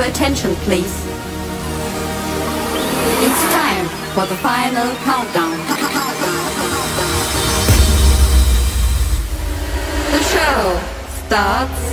your attention, please? It's time for the final countdown. The show starts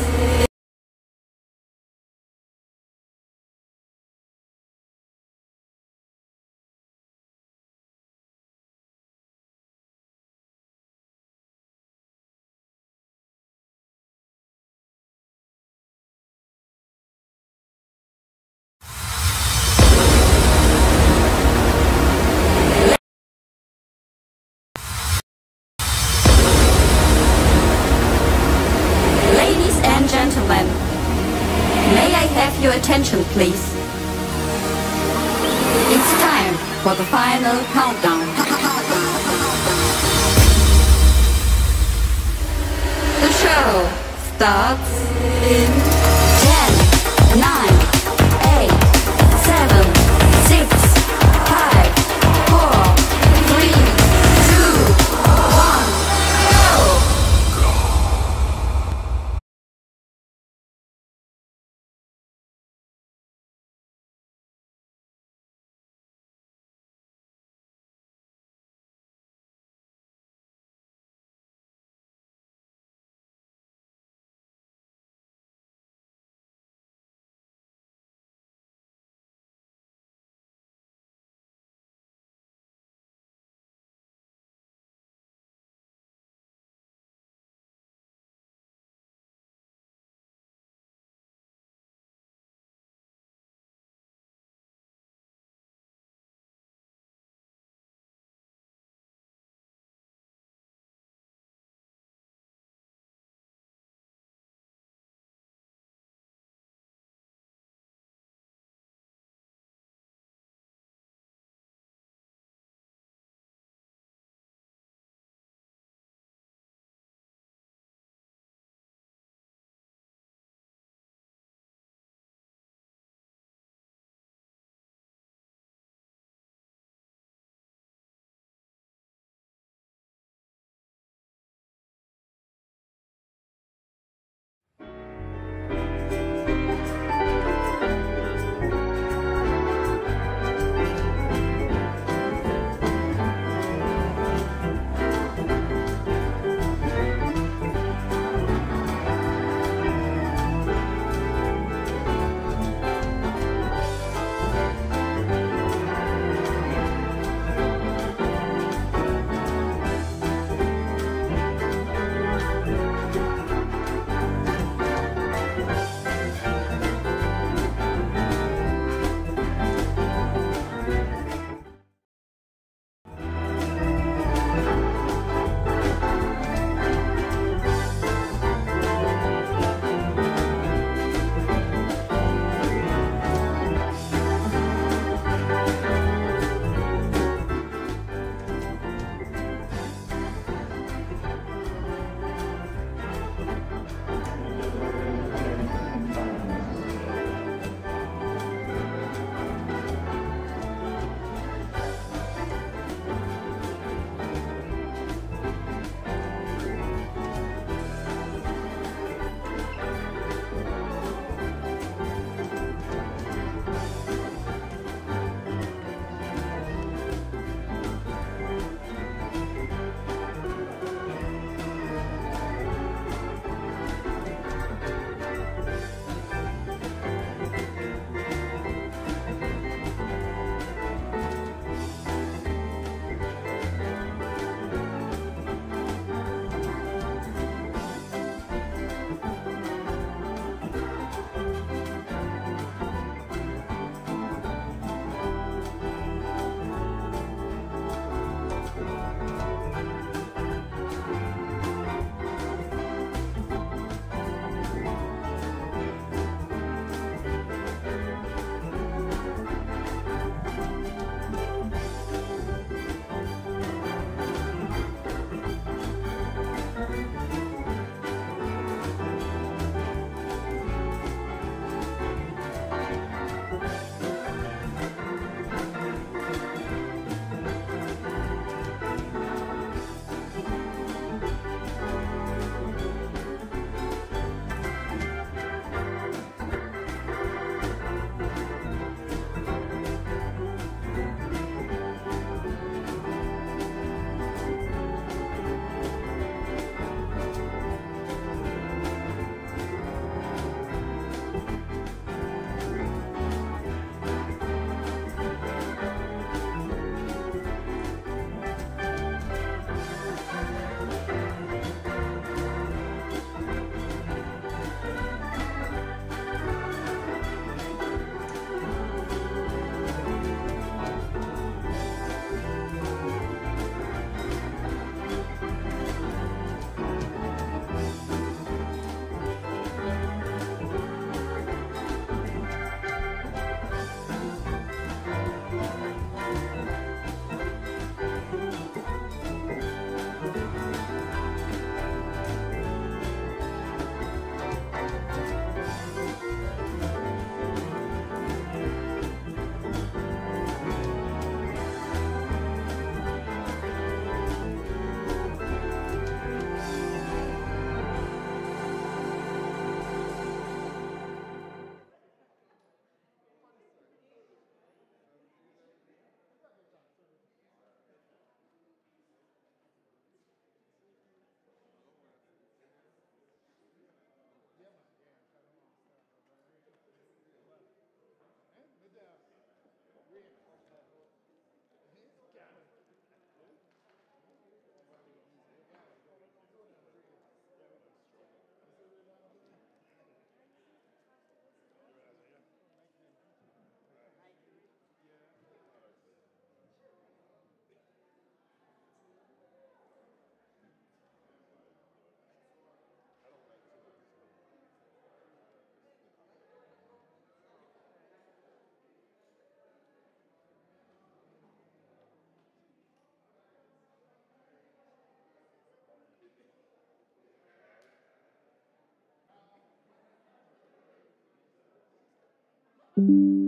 Let's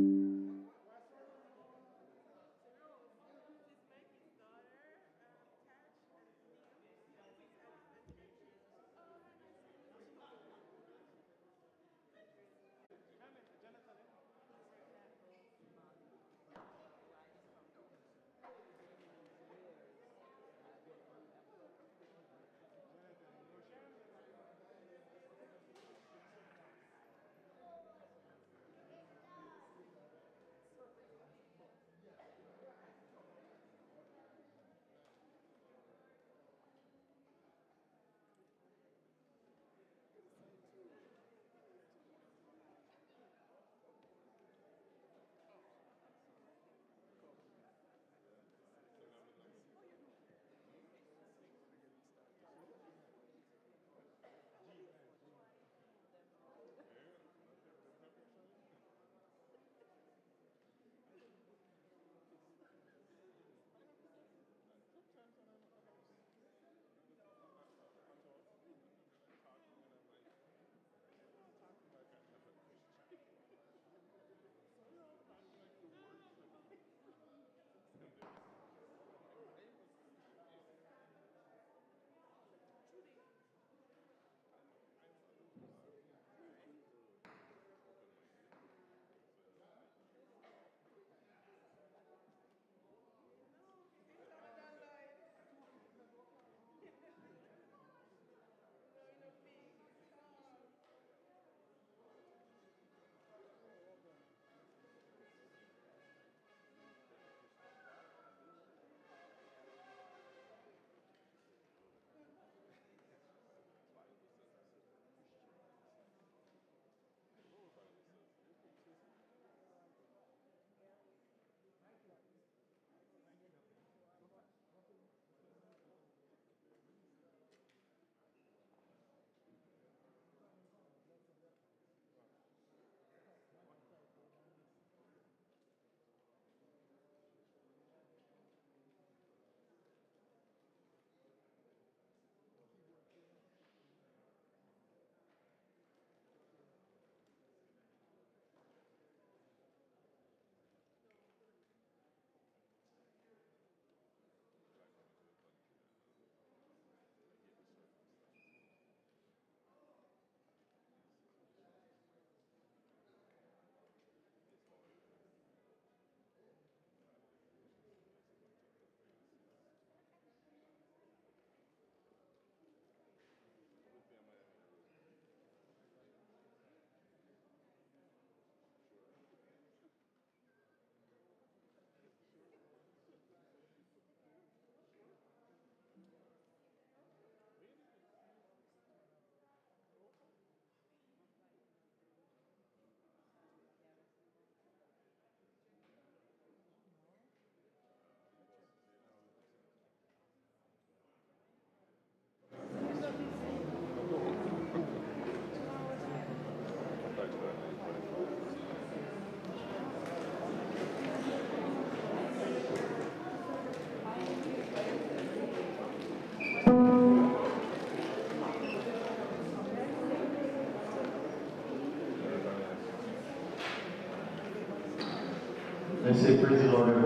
say praise the Lord,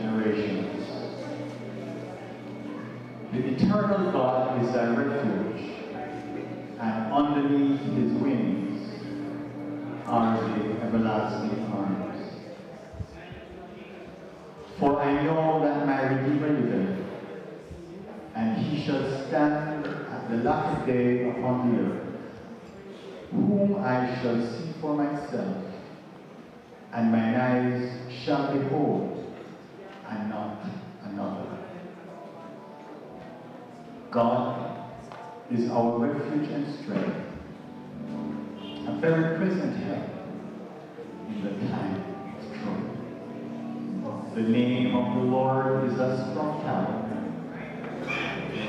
generations. The eternal God is thy refuge, and underneath his wings are the everlasting arms. For I know that my Redeemer liveth, and he shall stand at the last day upon the earth, whom I shall see for myself, and mine eyes shall behold, is our refuge and strength, a very present help in the time of trouble. The name of the Lord is a strong tower.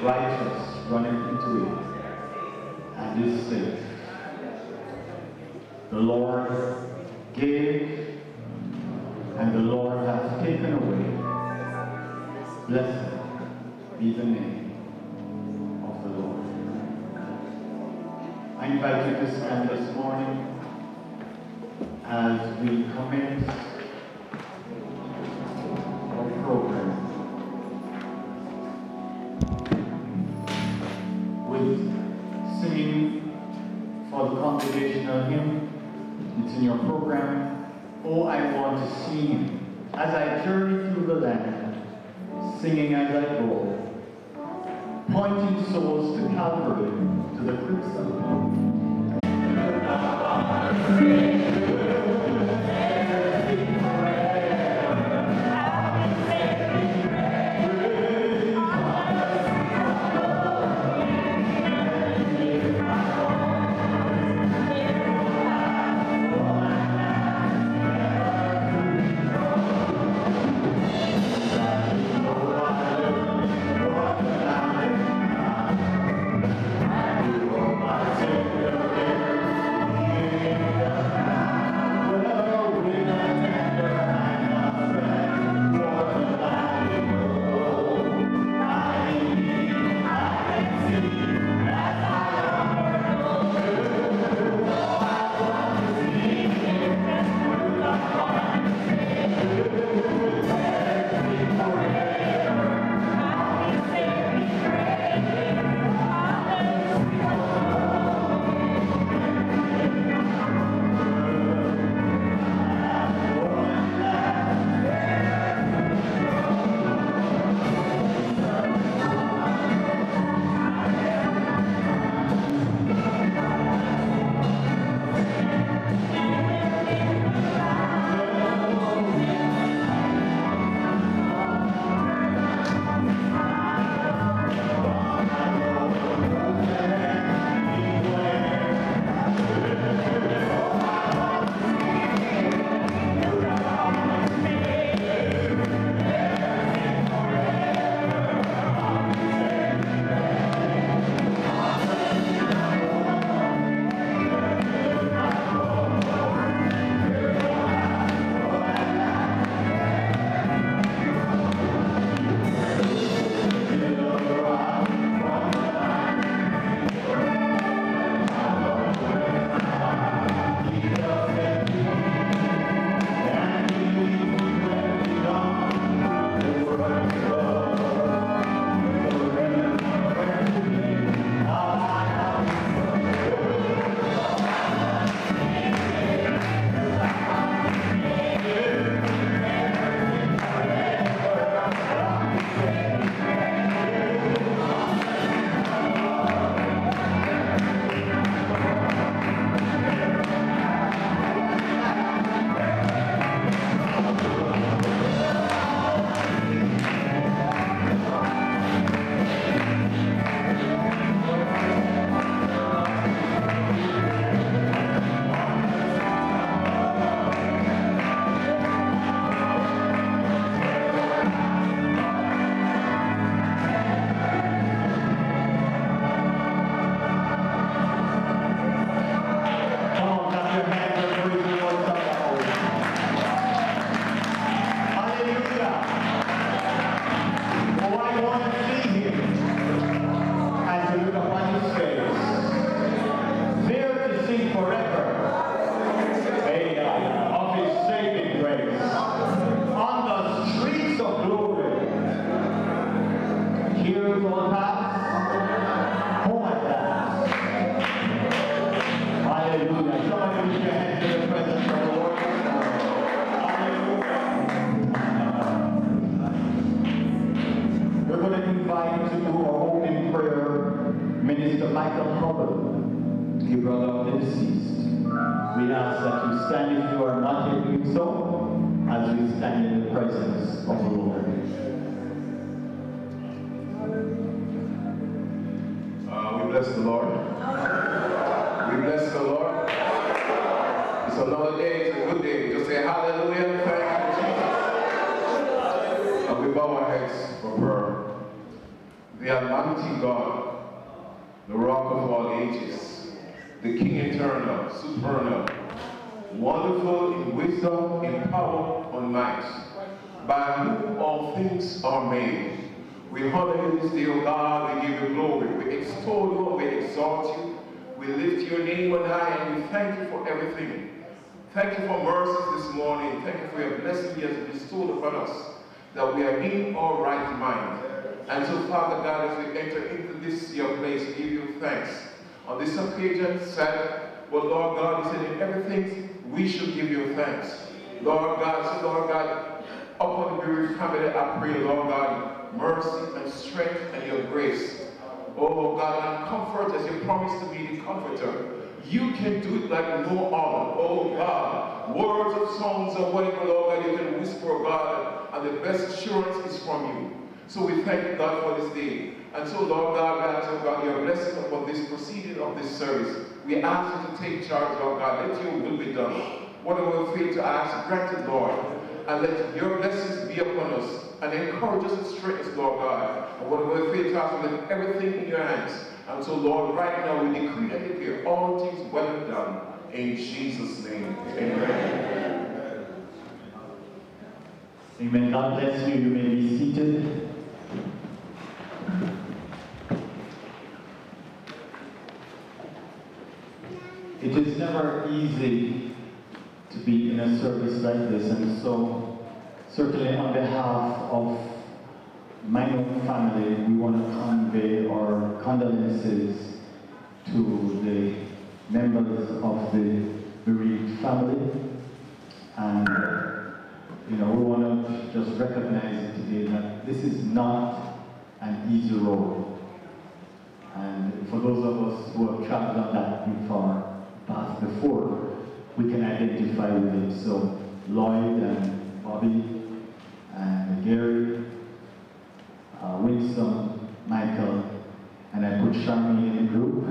Righteous runneth into it and is safe. The Lord gave, and the Lord hath taken away. Blessed be the name I invite you to stand this morning as we commence our program with singing for the congregational hymn. It's in your program. Oh, I want to see you as I journey through the land, singing as I go pointing souls to Calvary, to the crimson. And so, Father God, as we enter into this your place, give you thanks. On this occasion, said, well, Lord God, he said, in everything we should give you thanks. Lord God, so Lord God, upon the bereaved family, I pray, Lord God, mercy and strength and your grace. Oh God, and comfort as you promised to be the comforter. You can do it like no other. Oh God, words of songs are whatever, Lord God, you can whisper, God, and the best assurance is from you. So we thank God, for this day. And so, Lord God, we ask, oh God, your blessing upon this proceeding of this service. We ask you to take charge, Lord God. Let your will be done. Whatever we fail to ask, grant it, Lord. And let your blessings be upon us. And encourage us and strengthen us, Lord God. And whatever we fail to ask, let everything in your hands. And so, Lord, right now we decree and declare all things well done. In Jesus' name, amen. Amen. God bless you. You may be seated. It is never easy to be in a service like this, and so certainly on behalf of my own family, we want to convey our condolences to the members of the bereaved family. And, you know, we want to just recognize today that this is not an easy road. And for those of us who have traveled on that before, past before, we can identify with it. So Lloyd and Bobby and Gary, uh, Winston, Michael, and I put Charmy in the group.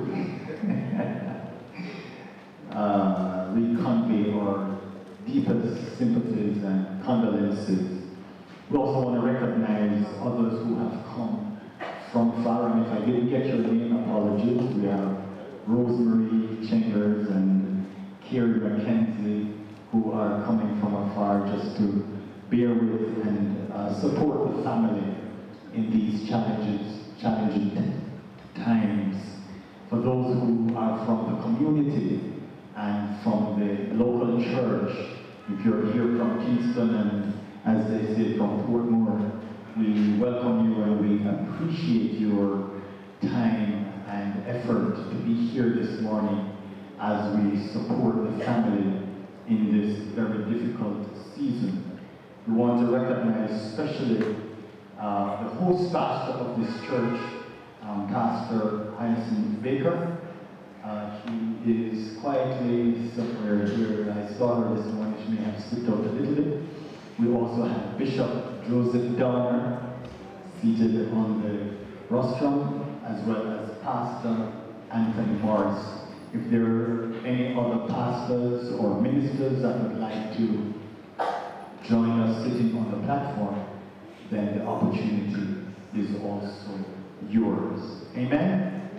uh, we convey our deepest sympathies and condolences. We also want to recognize others who have come from far, and if I didn't get your name, apologies. We have Rosemary Chambers and Kerry McKenzie who are coming from afar just to bear with and uh, support the family in these challenges, challenging times. For those who are from the community and from the local church, if you're here from Kingston and as they say from Portmore, we welcome you and we appreciate your time and effort to be here this morning as we support the family in this very difficult season. We want to recognize especially uh, the host pastor of this church, um, Pastor Hyacinth Baker. Uh, she is quietly somewhere here. I saw her this morning. She may have slipped out a little bit. We also have Bishop Joseph Donner seated on the rostrum, as well as Pastor Anthony Morris. If there are any other pastors or ministers that would like to join us sitting on the platform, then the opportunity is also yours. Amen?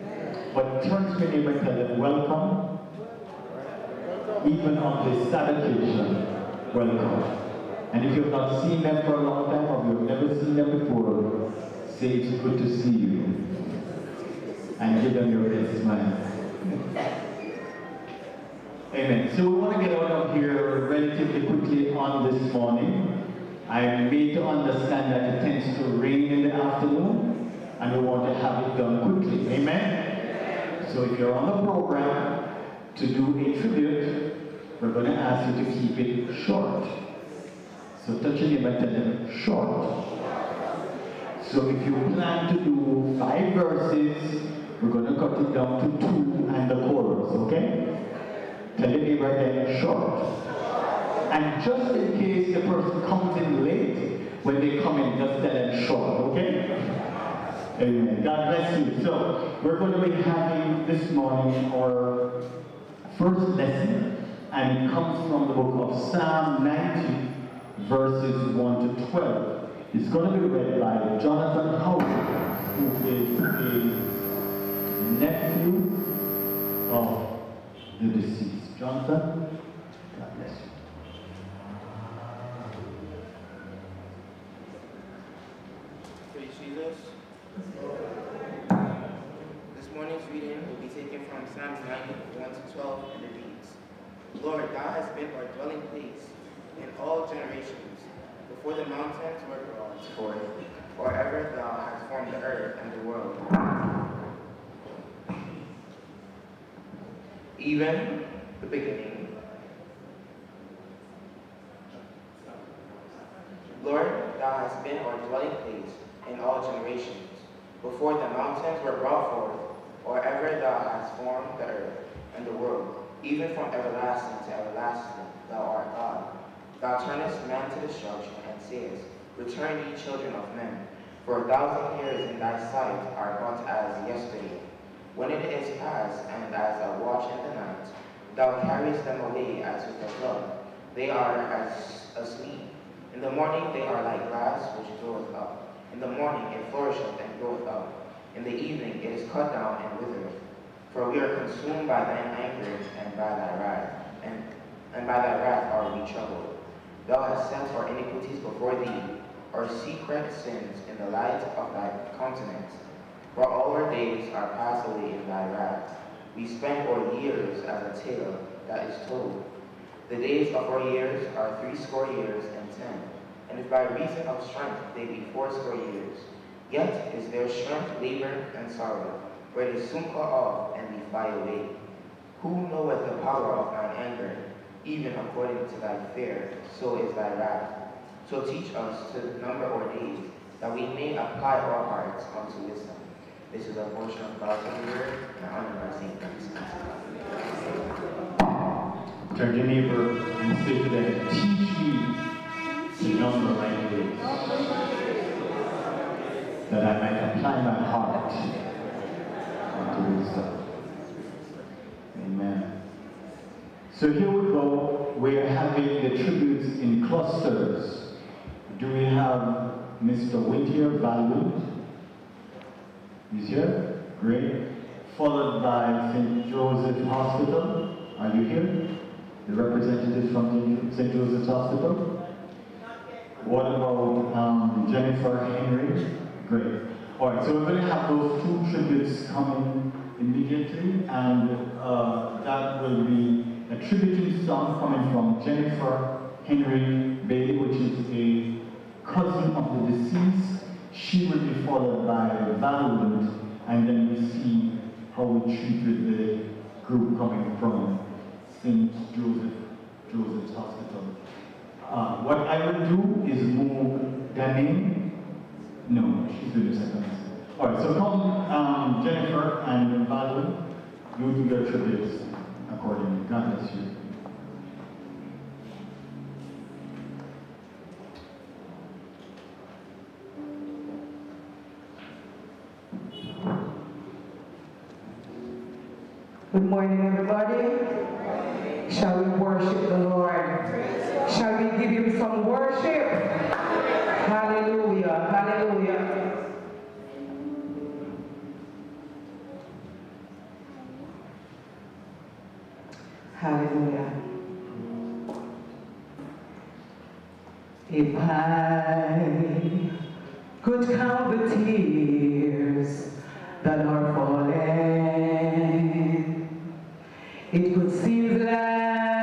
But turn to your neighbor and tell them, welcome. Even on this sad occasion, welcome. And if you've not seen them for a long time or you've never seen them before, say it's good to see you. And give them your best smile. Amen. So we want to get out of here relatively quickly on this morning. I am made to understand that it tends to rain in the afternoon, and we want to have it done quickly. Amen? So if you're on the program to do a tribute, we're going to ask you to keep it short. So touch your neighbor and tell them short. So if you plan to do five verses, we're going to cut it down to two and the chorus, okay? Your neighbor then short. And just in case the person comes in late, when they come in, just tell them short, okay? Amen. God bless you. So, we're going to be having this morning our first lesson, and it comes from the book of Psalm 90, verses 1 to 12. It's going to be read by Jonathan Howard, who is a nephew of the deceased. Jonathan, God bless you. Praise Jesus. This morning's reading will be taken from Psalms 90, 1 to 12, and it reads, Lord, thou hast been our dwelling place in all generations, before the mountains were brought forth, or ever thou hast formed the earth and the world. Even the beginning. Lord, thou hast been our dwelling place in all generations, before the mountains were brought forth, or ever thou hast formed the earth and the world, even from everlasting to everlasting, thou art God. Thou turnest man to destruction, and sayest, Return ye children of men, for a thousand years in thy sight are but as yesterday. When it is past, and as a watch in the night, thou carriest them away as with a flood. They are as asleep. In the morning they are like grass which groweth up. In the morning it flourisheth and groweth up. In the evening it is cut down and withereth. For we are consumed by thine anger and by thy wrath, and, and by thy wrath are we troubled. Thou hast set our iniquities before thee, our secret sins in the light of thy countenance. For all our days are passed away in thy wrath. We spend our years as a tale that is told. The days of our years are threescore years and ten. And if by reason of strength they be fourscore years, yet is their strength labor and sorrow, for is soon cut off and we fly away. Who knoweth the power of thine anger? Even according to thy fear, so is thy wrath. So teach us to number our days, that we may apply our hearts unto wisdom. This is a portion of God's word, and I honor my Saint Turn to your neighbor and say to them, teach me to number my days, that I might apply my heart unto wisdom. Amen. So here we go. We're having the tributes in clusters. Do we have Mr. Whittier Valwood? He's here? Great. Followed by St. Joseph Hospital. Are you here? The representatives from St. Joseph's Hospital? What about um, Jennifer Henry? Great. All right, so we're going to have those two tributes coming immediately, and uh, that will be a tributing song coming from Jennifer Henry Bailey, which is a cousin of the deceased. She will be followed by Valwood, and then we see how we treated the group coming from St. Joseph, Joseph's Hospital. Uh, what I will do is move Danny. No, she's doing the second. All right, so come, um, Jennifer and Valwood, you do your tributes accordingly. God bless you. Good morning, everybody. Shall we worship the Lord? Shall we give him some worship? Hallelujah, hallelujah. Hallelujah. If I could count the tears that are falling, it could seem like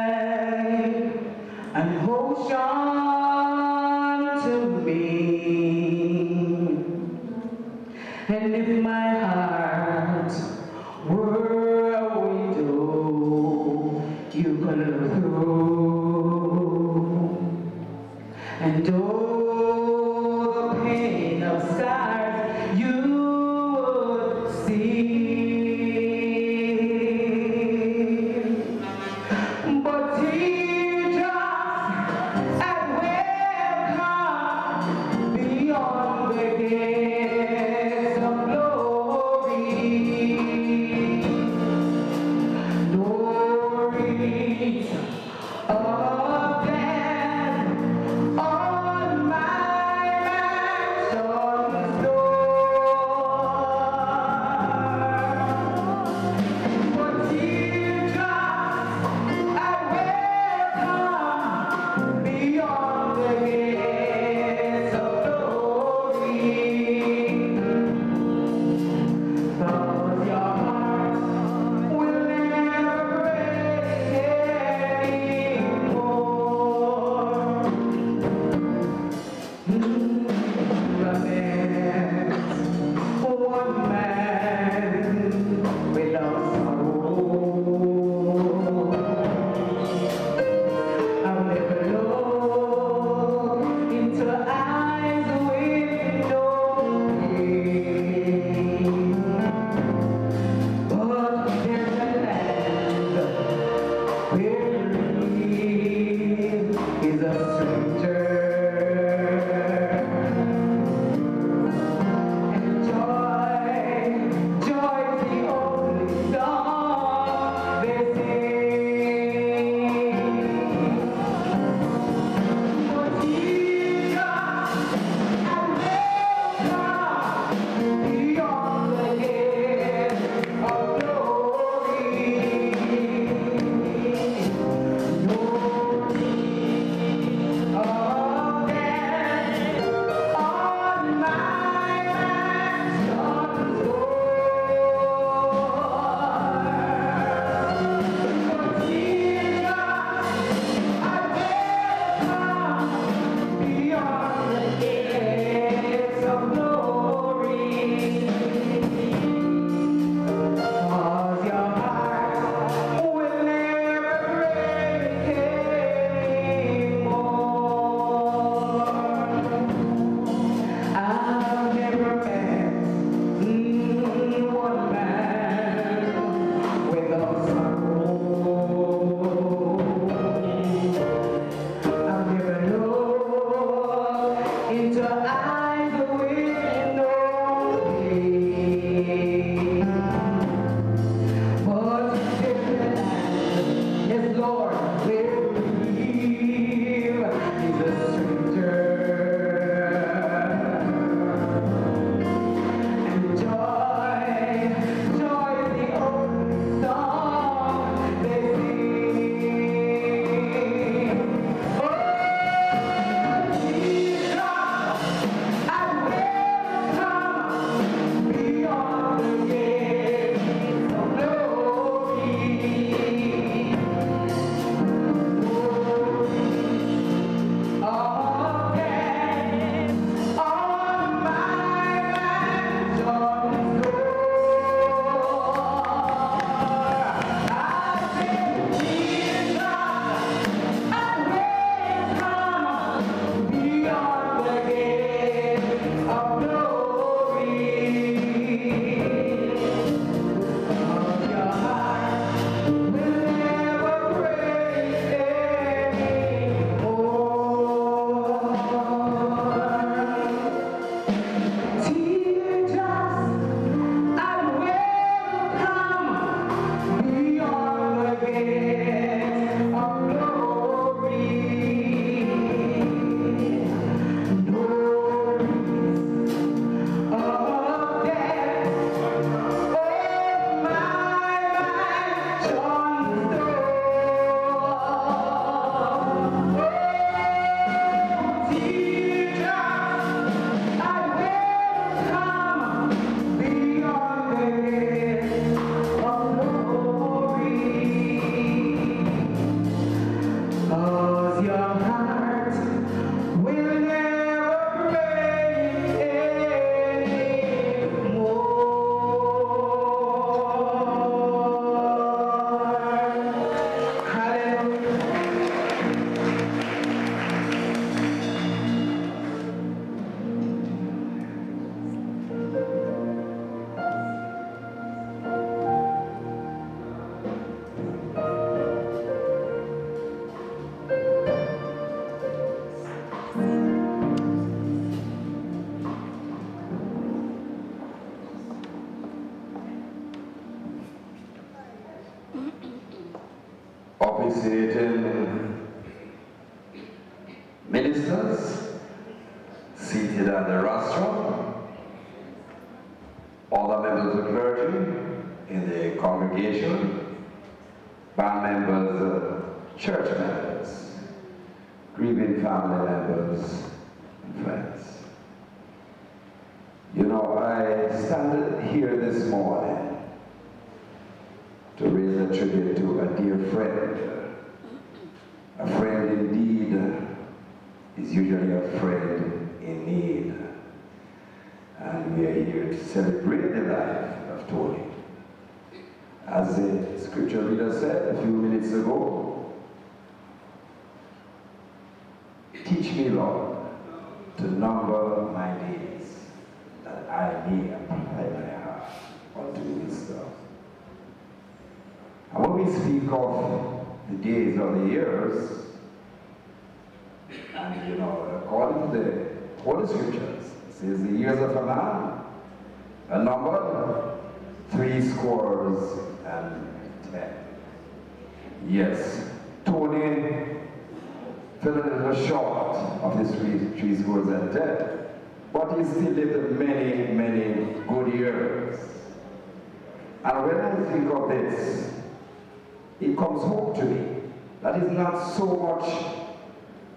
That is not so much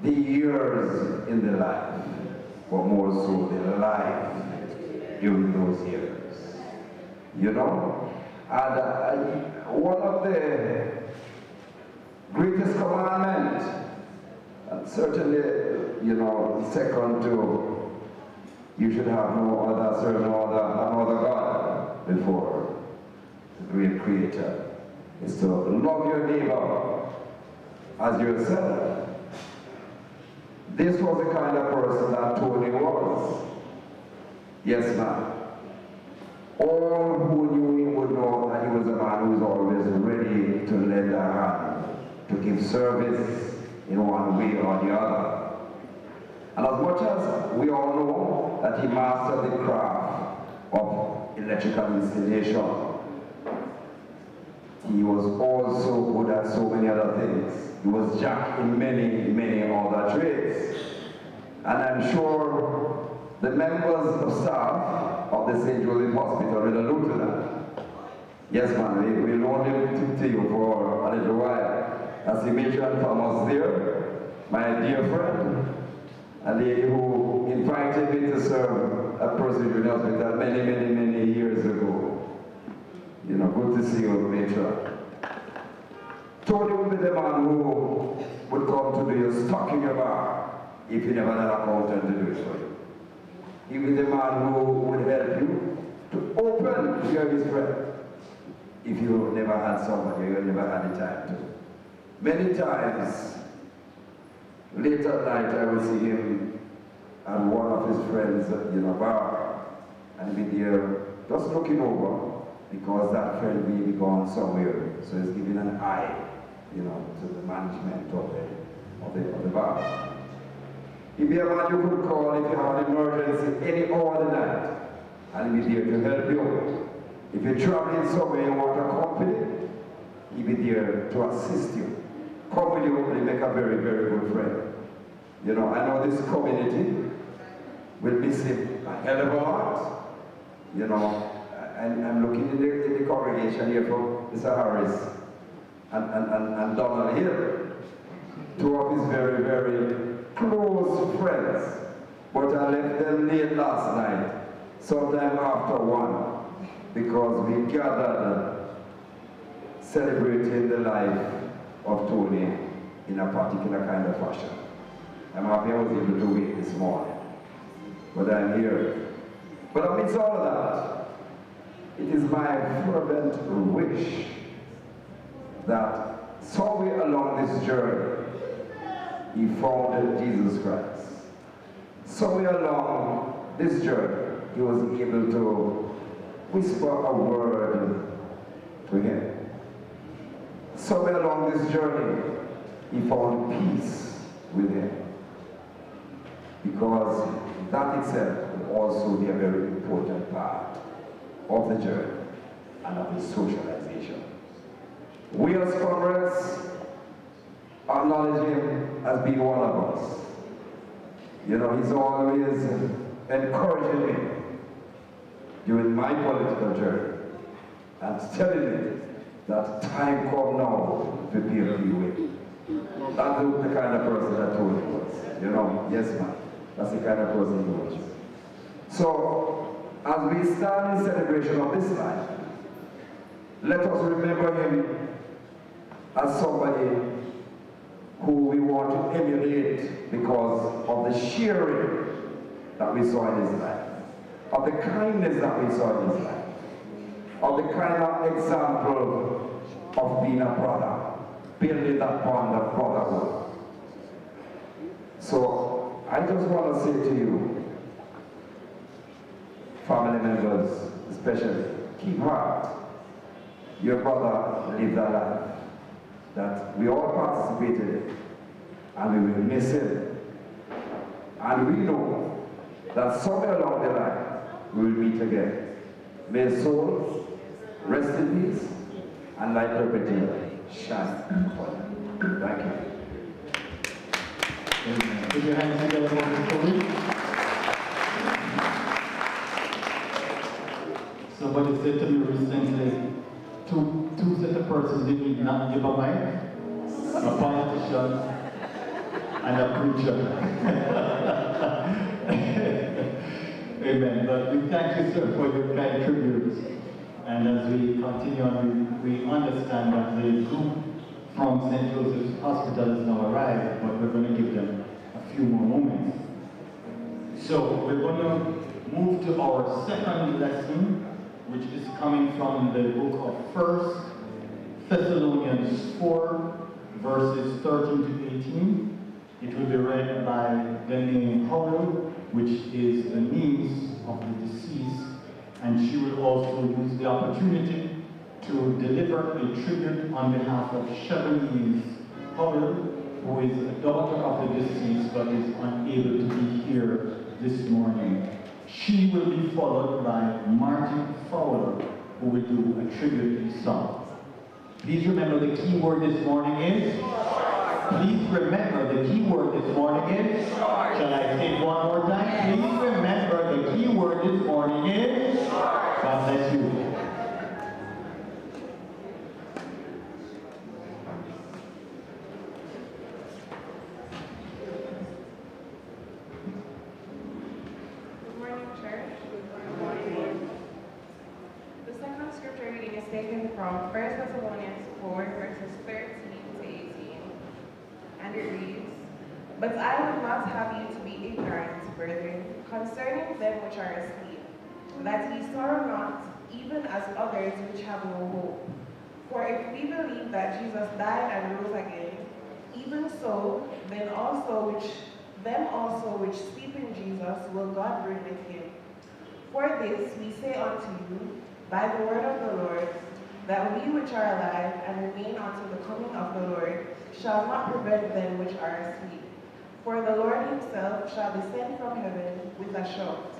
the years in the life, but more so the life during those years. You know? And uh, one of the greatest commandments, and certainly, you know, second to you should have no other, serve no other, another God before the great creator, is to love your neighbor as yourself. This was the kind of person that Tony was. Yes, ma'am. All who knew him would know that he was a man who was always ready to lend a hand, to give service in one way or the other. And as much as we all know that he mastered the craft of electrical installation, he was also good at so many other things. He was jack in many, many other trades. And I'm sure the members of staff of the St. Joseph Hospital will allude to that. Yes, man, we will only talk to you for a little while. As you mentioned Thomas there, my dear friend, a lady who invited me to serve at Prostitute Hospital many, many, many years ago. You know, good to see you, Major. Tony would be the man who would come to do your stocking about if you never had an accountant to do it for you. He would be the man who would help you to open your his if you never had somebody, you never had the time to. Many times, late at night, I would see him and one of his friends, you know, bar, and be there just looking over because that friend may be gone somewhere. So he's giving an eye, you know, to the management of the, of the, of the bar. He'd be a man you could call if you have an emergency any hour of the night, he'd be there to help you. If you're traveling somewhere you want a company, he'll be there to assist you. Company will make a very, very good friend. You know, I know this community will miss him a hell of a lot. You know, and I'm looking in the, in the congregation here for Mr. Harris and, and, and, and Donald Hill, two of his very, very close friends. But I left them late last night, sometime after one, because we gathered celebrating the life of Tony in a particular kind of fashion. I'm happy I was able to wait this morning, but I'm here. But amidst all of that, it is my fervent wish that somewhere along this journey, he found Jesus Christ. Somewhere along this journey, he was able to whisper a word to him. Somewhere along this journey, he found peace with him. Because that itself would also be a very important part of the journey and of his socialization. We as comrades acknowledge him as being one of us. You know, he's always encouraging me during my political journey and telling me that time come now to be for you. That's the kind of person that me was. You know, yes man, that's the kind of person he was. So, as we stand in celebration of this life, let us remember him as somebody who we want to emulate because of the sharing that we saw in his life, of the kindness that we saw in his life, of the kind of example of being a brother, building that bond of brotherhood. So I just want to say to you, family members especially, keep heart. Your brother lived a life that we all participated and we will miss him. And we know that somewhere along the line, we will meet again. May his soul rest in peace, and light perpetually shine upon him. Thank you. Amen. Put your hands together for story. Somebody said to me recently, two, two set of persons did not give a mic, a politician and a preacher. Amen. But we thank you, sir, for your kind tributes. And as we continue on, we, we understand that the group from St. Joseph's Hospital has now arrived, but we're going to give them a few more moments. So we're going to move to our second lesson, which is coming from the book of First Thessalonians 4, verses 13 to 18. It will be read by Glennie Howell, which is the niece of the deceased, and she will also use the opportunity to deliver a tribute on behalf of Chevenise Howell, who is a daughter of the deceased but is unable to be here this morning. She will be followed by Martin Fowler, who will do a tribute song. Please remember the key word this morning is? Please remember the key word this morning is? Shall I say it one more time? Please remember the key word this morning is? God bless you. Good morning, church. Good morning. The second scripture reading is taken from 1 Thessalonians 4, verses 13 to 18. And it reads, But I would not have you to be ignorant, brethren, concerning them which are asleep, that ye sorrow not, even as others which have no hope. For if we believe that Jesus died and rose again, even so, then also which them also which sleep in Jesus will God bring with him. For this we say unto you, by the word of the Lord, that we which are alive and remain until the coming of the Lord shall not prevent them which are asleep. For the Lord himself shall descend from heaven with a shout,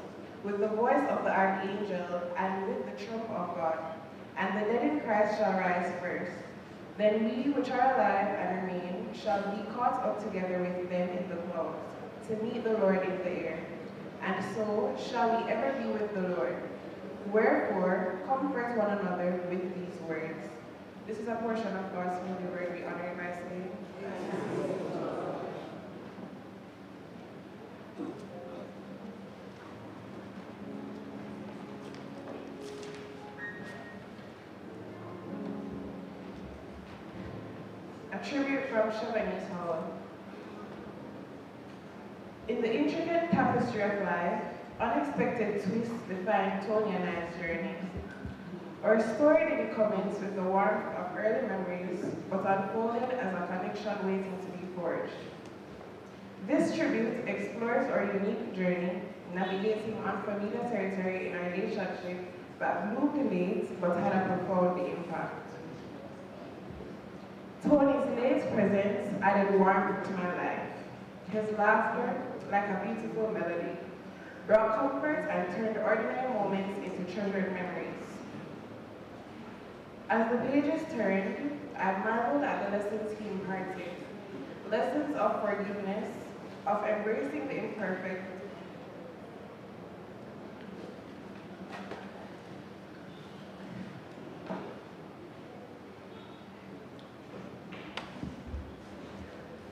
with the voice of the archangel, and with the trump of God. And the dead in Christ shall rise first. Then we which are alive and remain shall be caught up together with them in the clouds, to meet the Lord in the air. And so shall we ever be with the Lord. Wherefore, comfort one another with these words. This is a portion of God's holy word. We honor it by saying, from Hall. In the intricate tapestry of life, unexpected twists define Tony and I's journey. Our story didn't commence with the warmth of early memories, but unfolded as a connection waiting to be forged. This tribute explores our unique journey, navigating unfamiliar territory in a relationship that blew late but had a profound impact. Tony's late presence added warmth to my life. His laughter, like a beautiful melody, brought comfort and turned ordinary moments into treasured memories. As the pages turned, I marveled at the lessons he imparted, lessons of forgiveness, of embracing the imperfect,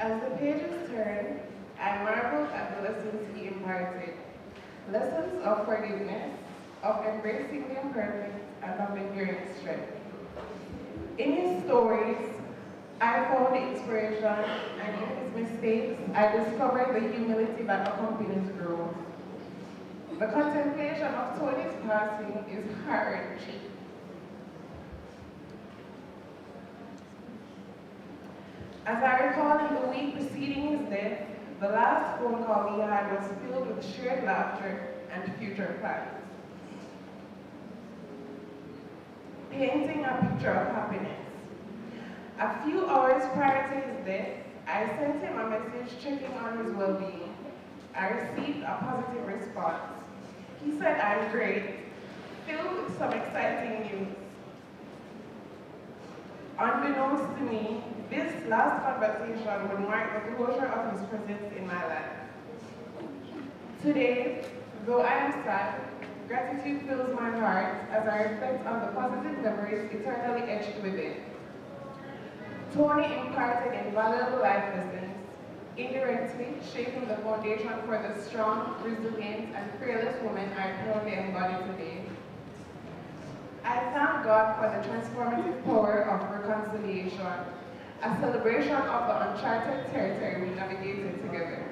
As the pages turn, I marvel at the lessons he imparted. Lessons of forgiveness, of embracing the imperfect, and of enduring strength. In his stories, I found inspiration, and in his mistakes, I discovered the humility that accompanies growth. The contemplation of Tony's passing is heart-wrenching. As I recall in the week preceding his death, the last phone call he had was filled with shared laughter and future plans. Painting a picture of happiness. A few hours prior to his death, I sent him a message checking on his well-being. I received a positive response. He said, I'm great, filled with some exciting news. Unbeknownst to me, this last conversation would mark the closure of his presence in my life. Today, though I am sad, gratitude fills my heart as I reflect on the positive memories eternally etched within. Tony imparted invaluable life lessons, indirectly shaping the foundation for the strong, resilient, and fearless woman I proudly embody today. I thank God for the transformative power of reconciliation, a celebration of the uncharted territory we navigated together,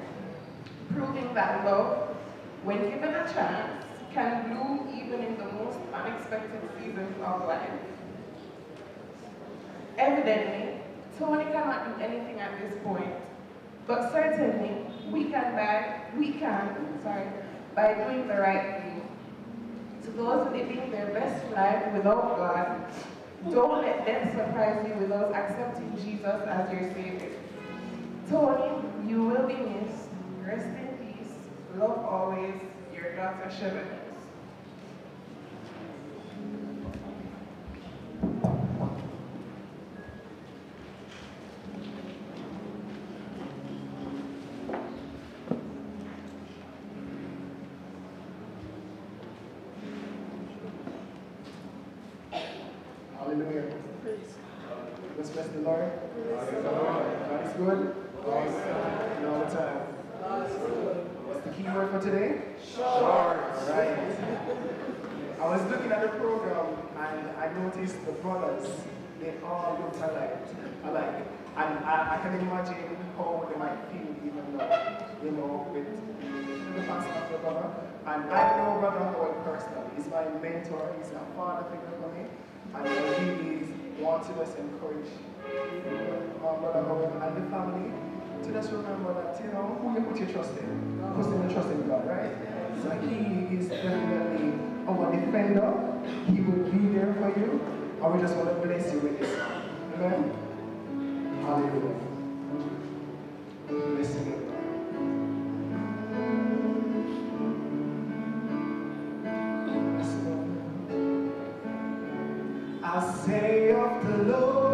proving that love, when given a chance, can bloom even in the most unexpected seasons of life. Evidently, Tony cannot do anything at this point, but certainly we can by we can sorry by doing the right thing. To those living their best life without God, don't let them surprise you with us accepting Jesus as your Savior. Tony, you will be missed. Rest in peace. Love always, your daughter Chevrolet. Hallelujah. Let's bless the Lord. God is good. And all the time. What's the key word for today? Short. All right. I was looking at the program and I noticed the brothers, they all looked alike. alike. And I, I can imagine how they might feel even though, you know, with the pastor of the brother. And I know Brother Howard personally. He's my mentor. He's a father figure for me. And he is want to just encourage my brother Howard and the family to just remember that, you know, who you put your trust in. Put your trust in God, right? So he is definitely our defender. He will be there for you. And we just want to bless you with this. Amen? Hallelujah. Bless say of the Lord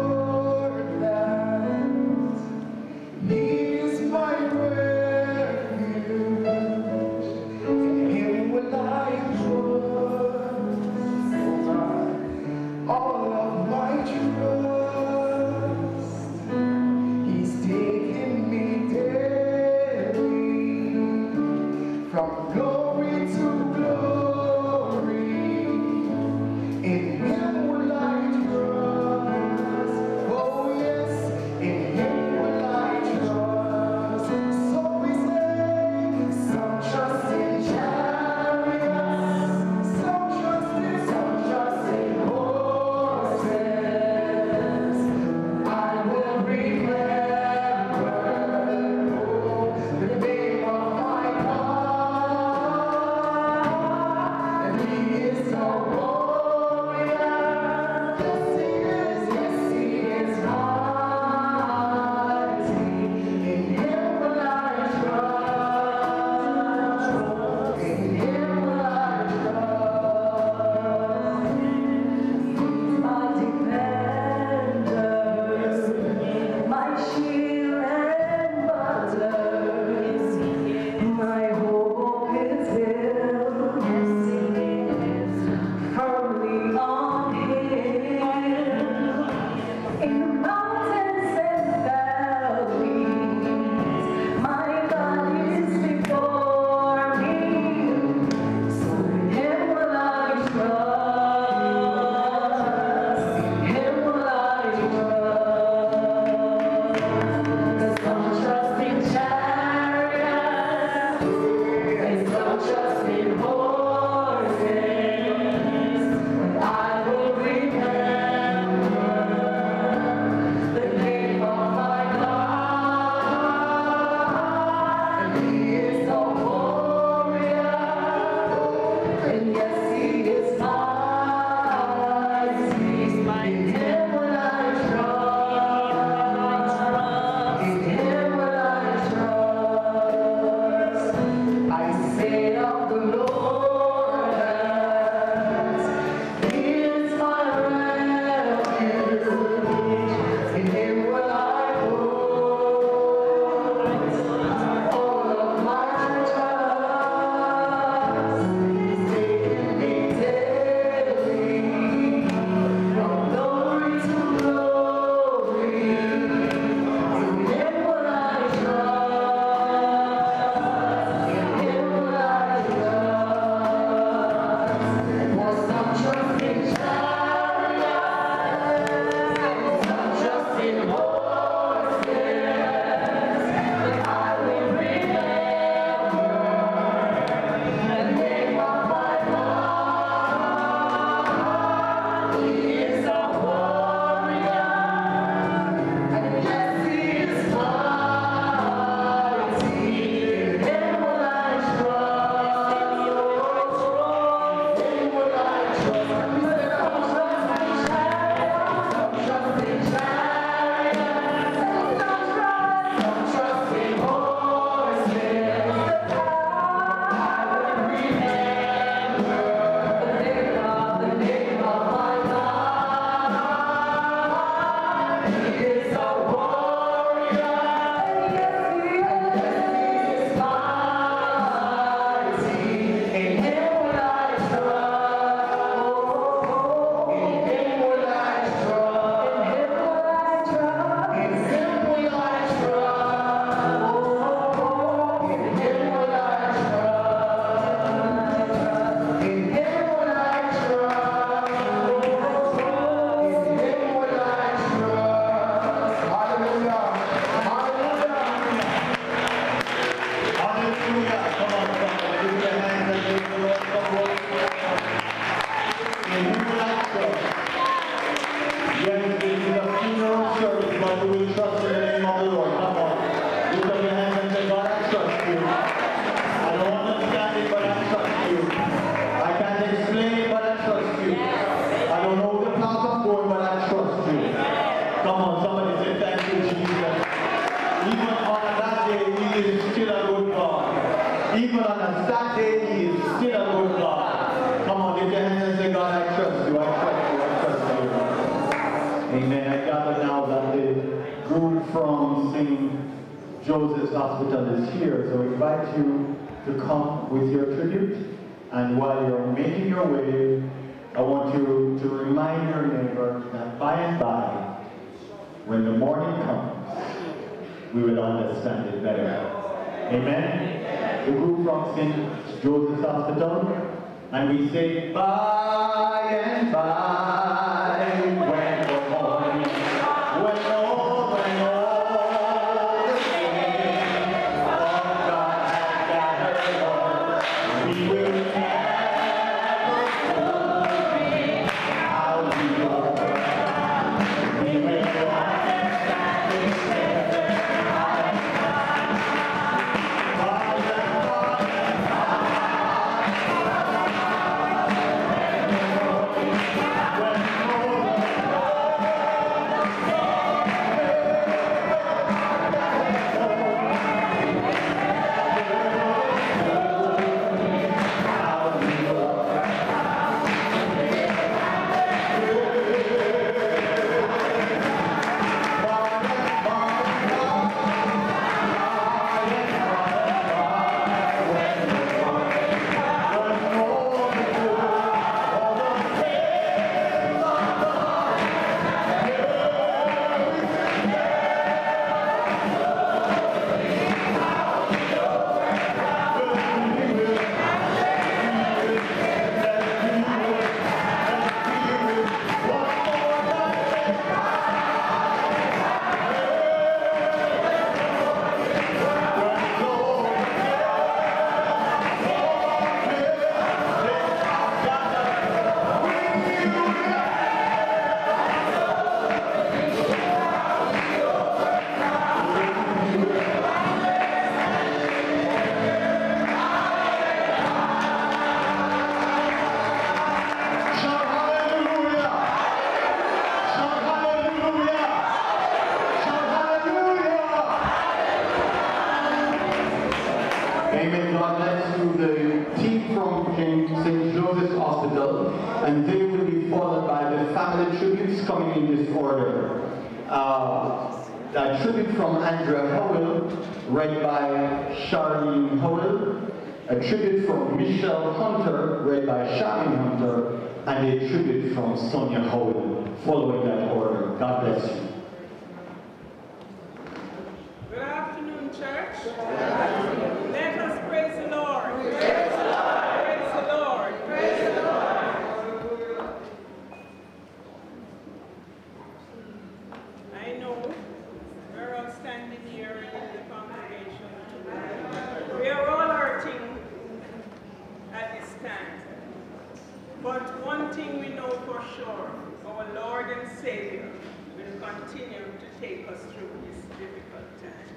take us through this difficult time.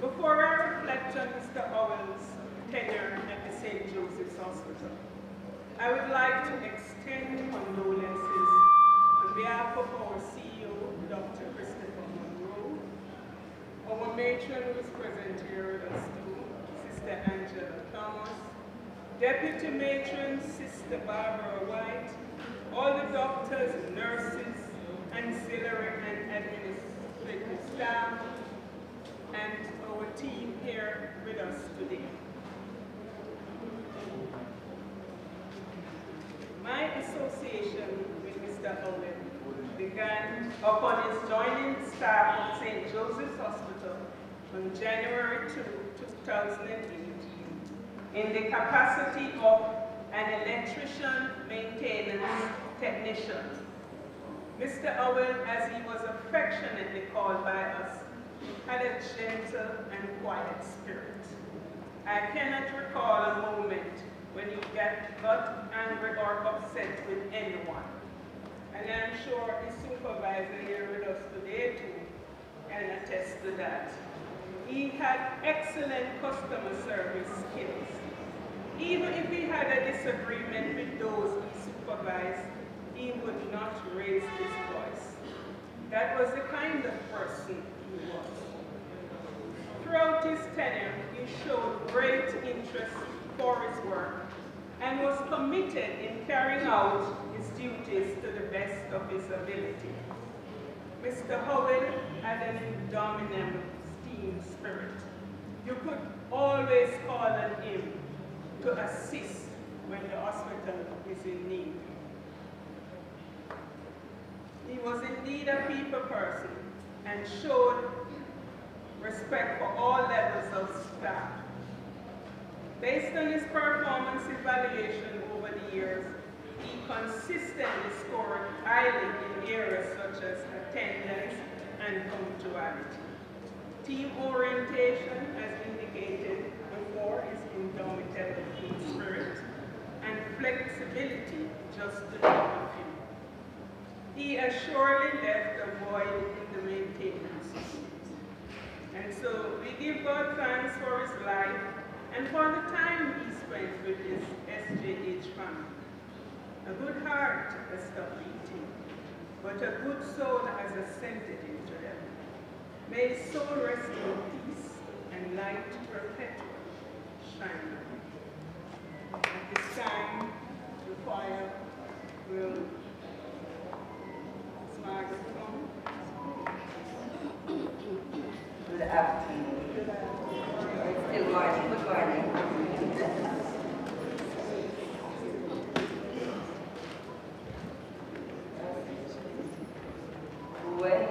Before I reflect on Mr. Owens' tenure at the St. Joseph's Hospital, I would like to extend condolences on behalf of our CEO, Dr. Christopher Monroe, our matron who is present here with us too, Sister Angela Thomas, Deputy Matron Sister Barbara White, all the doctors, nurses, ancillary and administrative staff, and our team here with us today. My association with Mr. Owen began upon his joining staff of St. Joseph's Hospital on January 2, 2018 in the capacity of an electrician maintenance technician. Mr. Owen, as he was affectionately called by us, had a gentle and quiet spirit. I cannot recall a moment when you get got angry or upset with anyone. And I'm sure the supervisor here with us today too can attest to that. He had excellent customer service skills. Even if he had a disagreement with those he supervised, he would not raise his voice. That was the kind of person he was. Throughout his tenure, he showed great interest for his work and was committed in carrying out his duties to the best of his ability. Mr. Howell had an indomitable team spirit. You could always call on him to assist when the hospital is in need. He was indeed a people person and showed respect for all levels of staff. Based on his performance evaluation over the years, he consistently scored highly in areas such as attendance and punctuality. Team orientation, as indicated before, is indomitable in spirit, and flexibility, just to name a few. He has surely left a void in the maintenance. And so we give God thanks for his life and for the time he spent with his SJH family. A good heart has stopped beating, but a good soul has ascended into heaven. May his soul rest in peace and light perpetual shine. At this time, the choir will Good afternoon. Still morning, good morning. When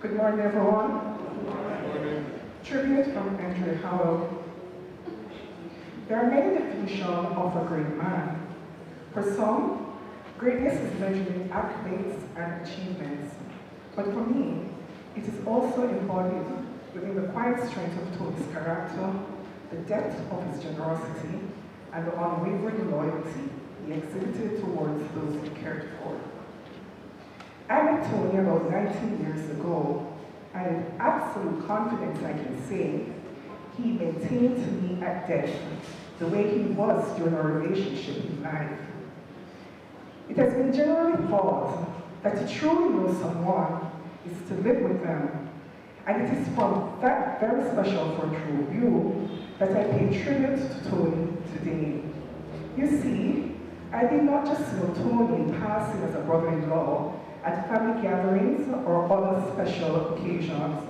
Good morning, everyone. Tribute from Andrea Howell. There are many definitions of a great man. For some, greatness is measured in accolades and achievements. But for me, it is also embodied within the quiet strength of Tony's character, the depth of his generosity, and the unwavering loyalty he exhibited towards those he cared for. I met Tony about 19 years ago, and with absolute confidence I can say, he maintained to me at death the way he was during our relationship in life. It has been generally thought that to truly know someone is to live with them, and it is from that very special for true view that I pay tribute to Tony today. You see, I did not just know Tony in passing as a brother-in-law, at family gatherings or other special occasions.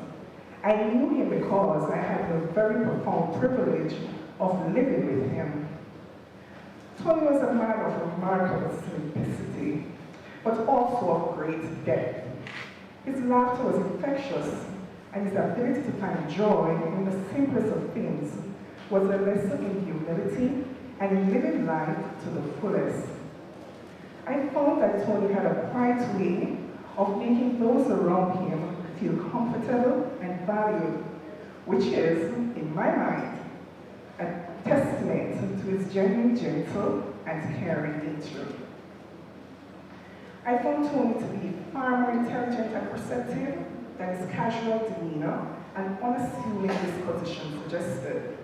I knew him because I had the very profound privilege of living with him. Tony was a man of remarkable simplicity, but also of great depth. His laughter was infectious, and his ability to find joy in the simplest of things was a lesson in humility and in living life to the fullest. I found that Tony had a quiet way of making those around him feel comfortable and valued, which is, in my mind, a testament to his genuine gentle and caring nature. I found Tony to be far more intelligent and perceptive than his casual demeanor and unassuming disposition suggested.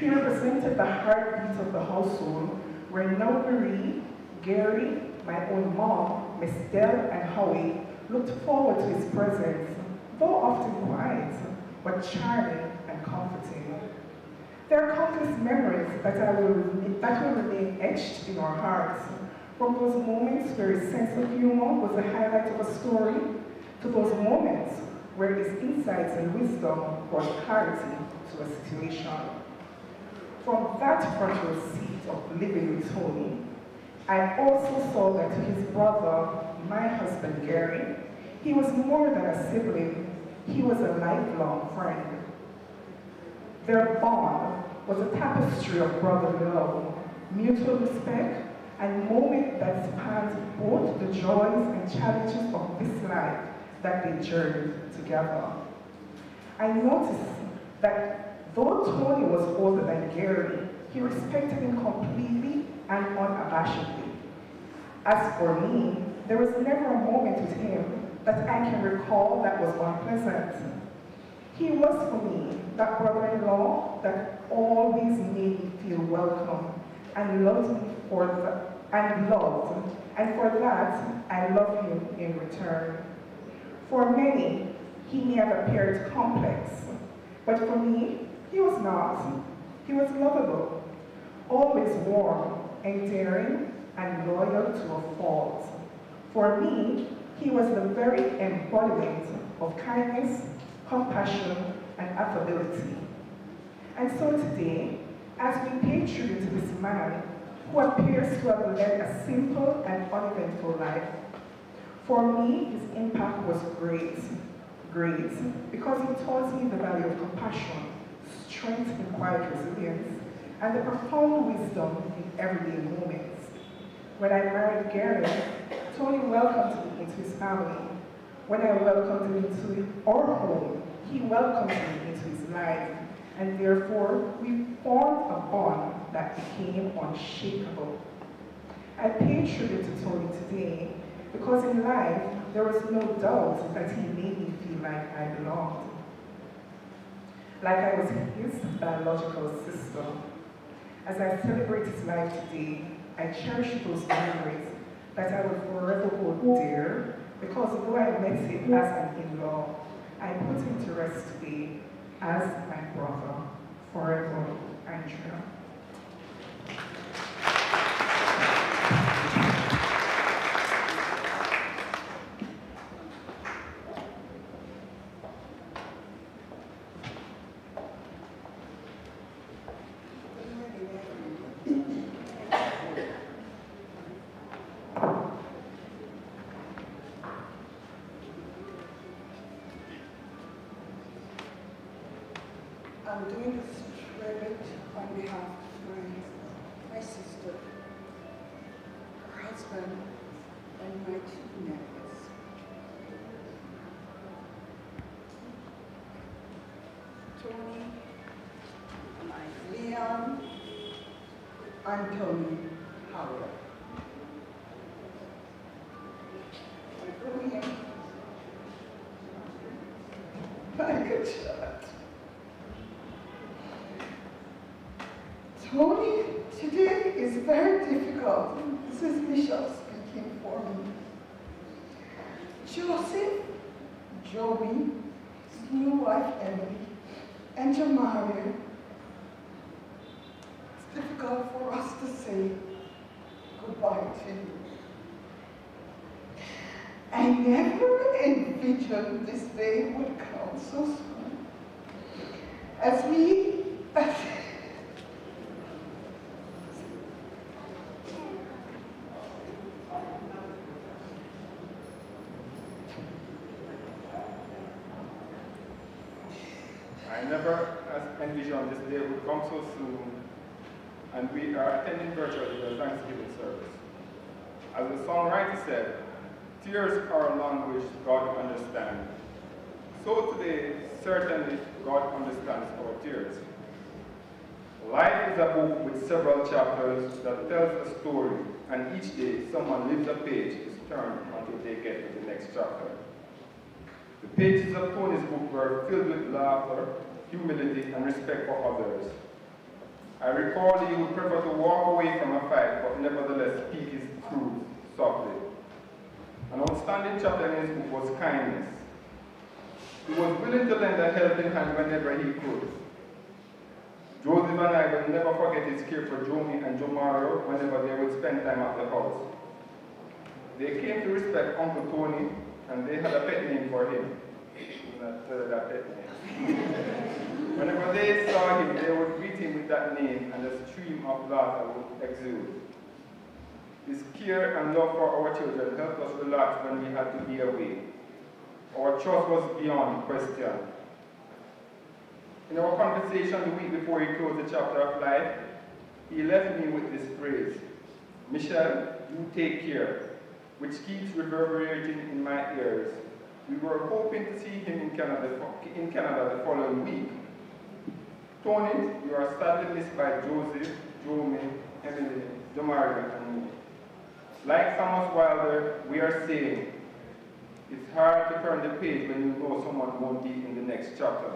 He represented the heartbeat of the household where now Marie, Gary, my own mom, Miss Dell, and Howie looked forward to his presence, though often quiet, but charming and comforting. There are countless memories that, I will, that will remain etched in our hearts, from those moments where his sense of humor was the highlight of a story, to those moments where his insights and wisdom brought clarity to a situation. From that row seat of living with Tony, I also saw that his brother, my husband Gary, he was more than a sibling, he was a lifelong friend. Their bond was a tapestry of brotherly love, mutual respect, and moment that spans both the joys and challenges of this life that they journeyed together. I noticed that though Tony was older than Gary, he respected him completely and unabashedly. As for me, there was never a moment with him that I can recall that was unpleasant. He was for me that brother-in-law that always made me feel welcome and loved me for the, and loved, and for that I love him in return. For many, he may have appeared complex, but for me, he was not. He was lovable, always warm, endearing, and loyal to a fault. For me, he was the very embodiment of kindness, compassion, and affability. And so today, as we pay tribute to this man who appears to have led a simple and uneventful life, for me, his impact was great, great, because he taught me the value of compassion, strength in quiet resilience, and the profound wisdom in everyday moments. When I married Gary, Tony welcomed me into his family. When I welcomed him into our home, he welcomed me into his life, and therefore we formed a bond that became unshakable. I pay tribute to Tony today because in life there was no doubt that he made me feel like I belonged. Like I was his biological sister. As I celebrate his life today, I cherish those memories that I will forever hold dear because though I met him as an in-law, I put him to rest today as my brother, forever, Andrea. I'm doing this tribute on behalf of my, my sister, her husband, and my two nephews. Tony, Leon, and Tony Howard. I bring him my good shot. Tony, today is very difficult. This is Michelle speaking for me. Joseph, Joey, his new wife Emily, and Jamaria. It's difficult for us to say goodbye to you. I never envisioned this day would come so soon. As we, as I never envisioned this day would come so soon, and we are attending virtually the Thanksgiving service. As the songwriter said, tears are a language God understands. So today, certainly God understands our tears. Life is a book with several chapters that tells a story, and each day someone leaves a page is turned until they get to the next chapter. The pages of Tony's book were filled with laughter, humility, and respect for others. I recall he would prefer to walk away from a fight, but nevertheless speak his. An outstanding chapter in his book was kindness. He was willing to lend a helping hand whenever he could. Joseph and I will never forget his care for Jomi and Joe Mario whenever they would spend time at the house. They came to respect Uncle Tony, and they had a pet name for him. Uh, that pet name. whenever they saw him, they would greet him with that name, and a stream of laughter would exude. His care and love for our children helped us relax when we had to be away. Our trust was beyond question. In our conversation the week before he closed the chapter of life, he left me with this phrase, Michelle, you take care, which keeps reverberating in my ears. We were hoping to see him in Canada, in Canada the following week. Tony, you are sadly missed by Joseph, Jomi, Emily, Jamaria, and me. Like Thomas Wilder, we are saying, it's hard to turn the page when you know someone won't be in the next chapter.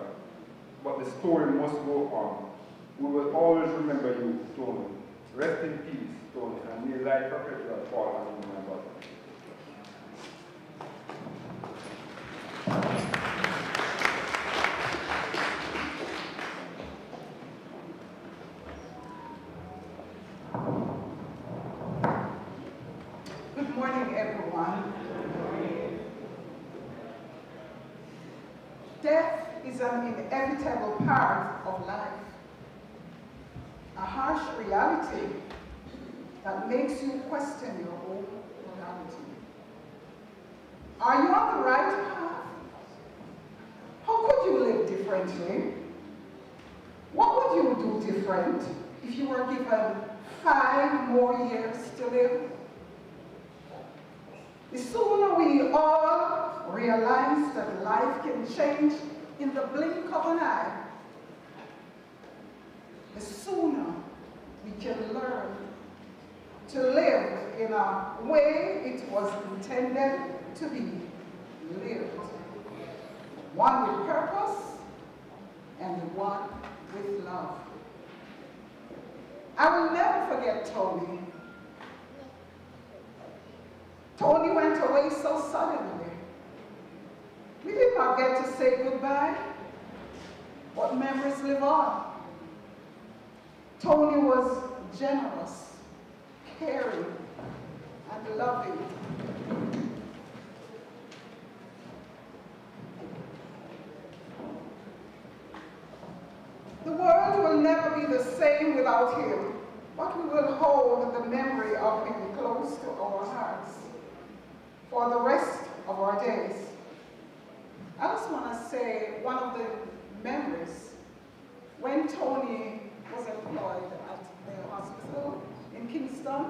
But the story must go on. We will always remember you, Tony. Rest in peace, Tony, and may light perpetual fall the memories when Tony was employed at the hospital in Kingston,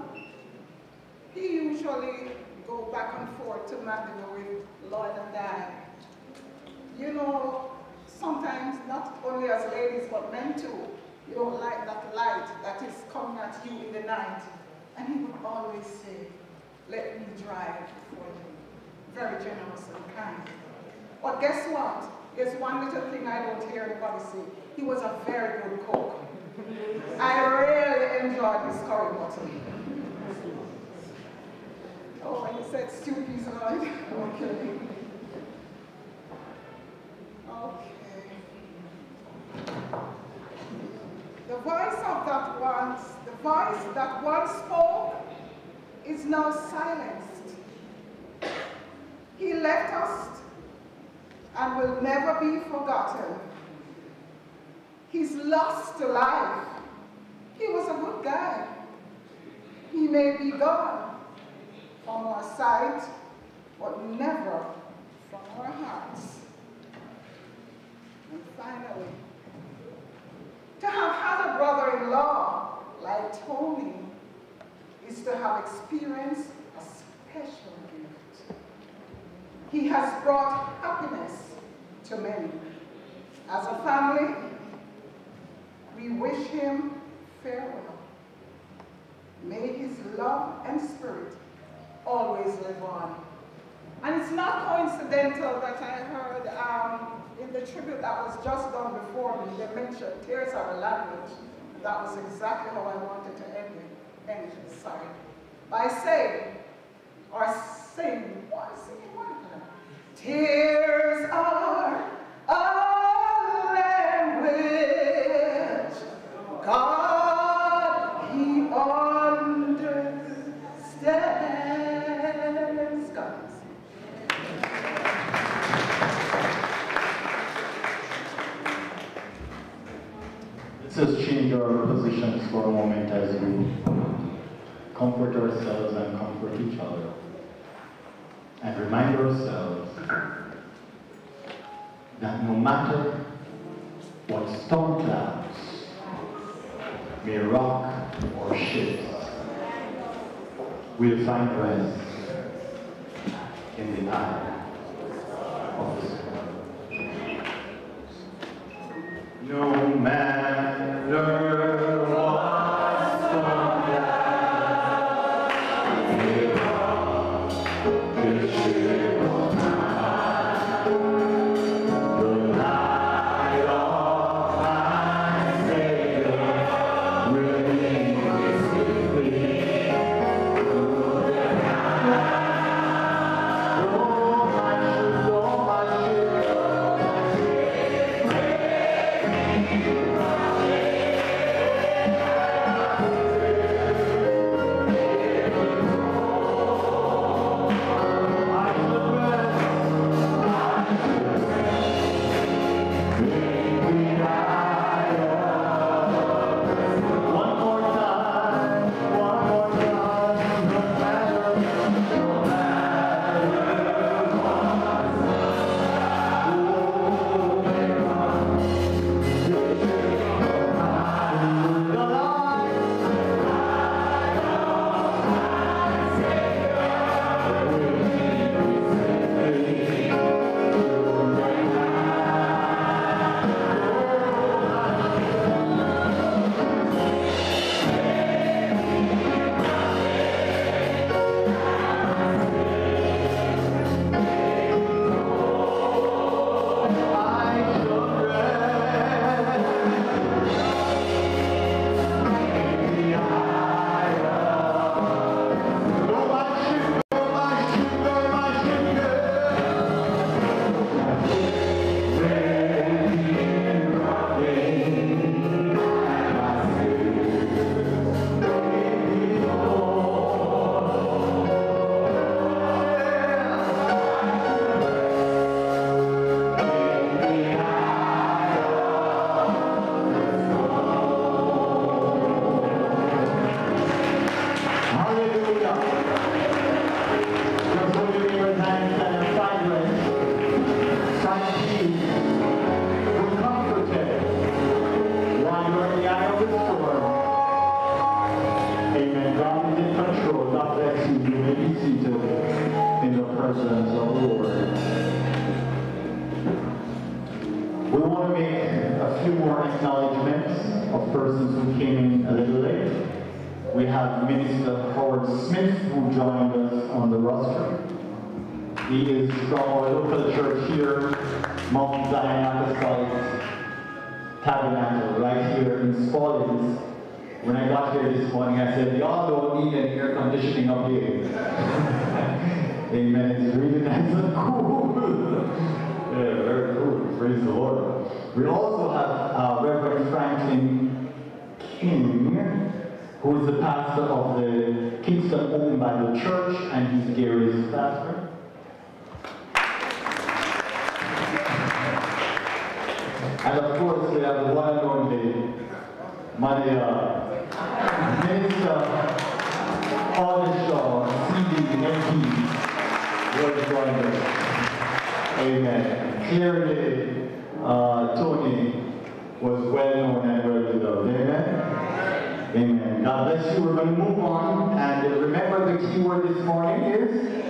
he usually go back and forth to Mandeville with Lloyd and Dad. You know, sometimes not only as ladies but men too, you don't like that light that is coming at you in the night. And he would always say, let me drive for you. Very generous and kind. But guess what? There's one little thing I don't hear anybody say. He was a very good cook. I really enjoyed his curry mutton. Oh, and you said stew peas right? Okay. Okay. The voice of that once, the voice that once spoke is now silenced. He left us and will never be forgotten. He's lost to life. He was a good guy. He may be gone from our sight, but never from our hearts. And finally, to have had a brother-in-law like Tony is to have experienced a special. He has brought happiness to many. As a family, we wish him farewell. May his love and spirit always live on. And it's not coincidental that I heard um, in the tribute that was just done before me, they mentioned tears are a language. That was exactly how I wanted to end it, end it sorry. By saying, or sing, what singing one Tears are a language. God, He understands. God. Let's just change our positions for a moment as we comfort ourselves and comfort each other. And remind ourselves that no matter what storm clouds may rock or shift, we'll find rest in the eye of the storm. No matter He is from local church here, Mount Zion Apostolic Tabernacle, right here in Spalding. When I got here this morning, I said, y'all don't need any air conditioning up here. Amen. It's really nice and cool. yeah, very cool. Praise the Lord. We also have uh, Reverend Franklin King, who is the pastor of the Kingston Open Bible Church, and he's Gary's pastor. And of course, we have the one and only Maria, Minister Audley Shaw, CD, MP, will join us. Amen. Clearly, uh, Tony was well known and well beloved. Amen. Amen. God bless you. We're going to move on. And remember the key word this morning is?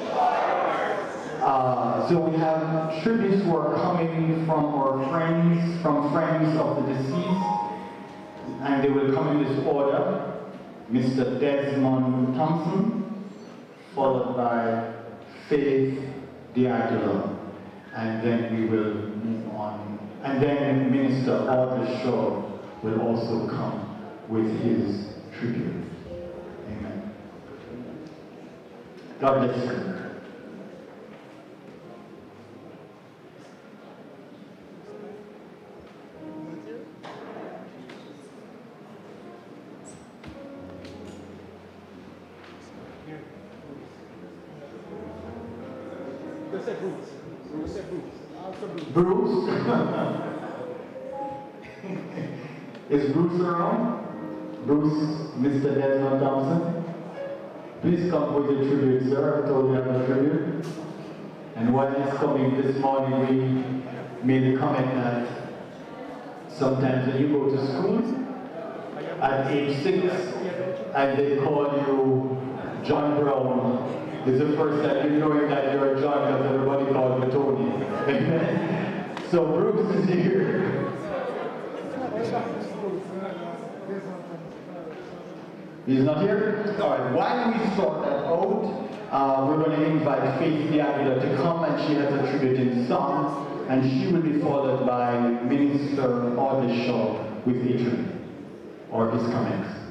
Uh, so we have tributes who are coming from our friends, from friends of the deceased. And they will come in this order. Mr. Desmond Thompson, followed by Faith D'Angelo. And then we will move on. And then Minister Audley Shaw will also come with his tribute. Amen. God bless you. Is Bruce around? Bruce, Mr. Desmond Thompson. Please come with the tribute, sir. I told you I have a tribute. And while he's coming this morning, we made a comment that sometimes when you go to school, at age six, and they call you John Brown, it's the first time you're knowing that you're John because everybody calls you Tony. so Bruce is here. He's not here? All right, why we sort that ode, uh, we're going to invite Faith Diaguila to come and she has a tribute in songs and she will be followed by Minister Audley Shaw with Adrian or his comments.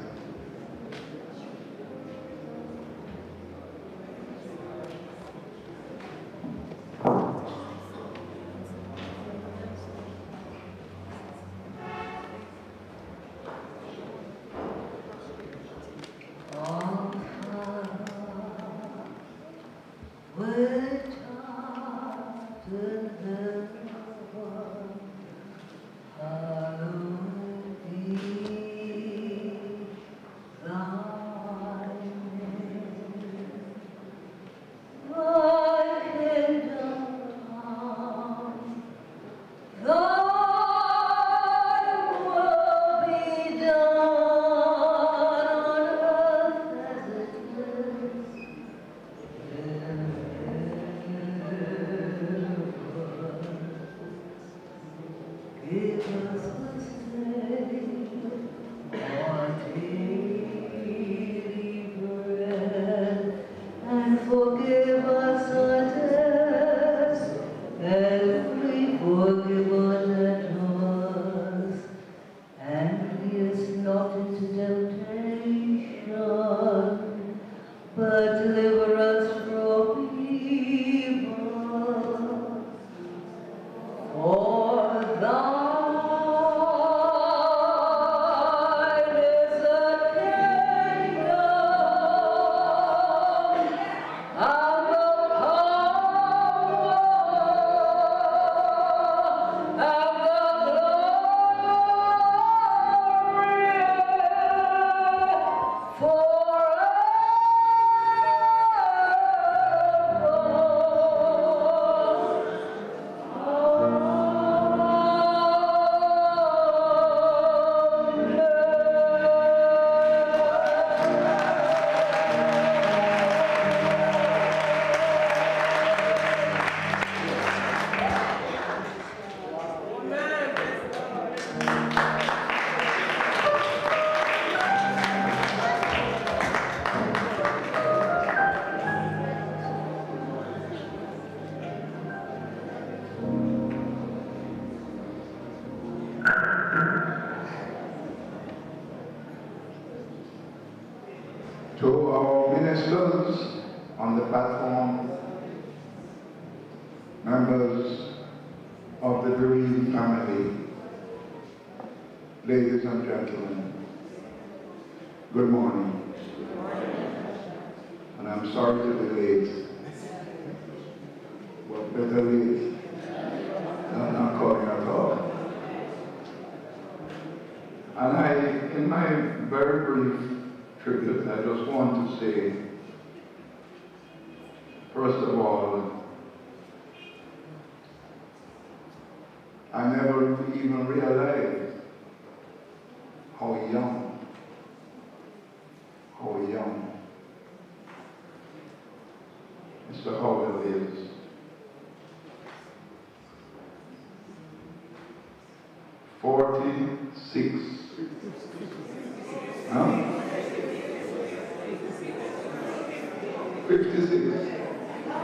56.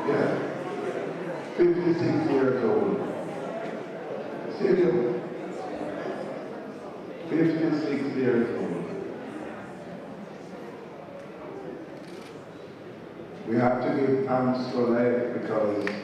Yeah. 56 years old. Serious. 56 years old. We have to give thanks for life because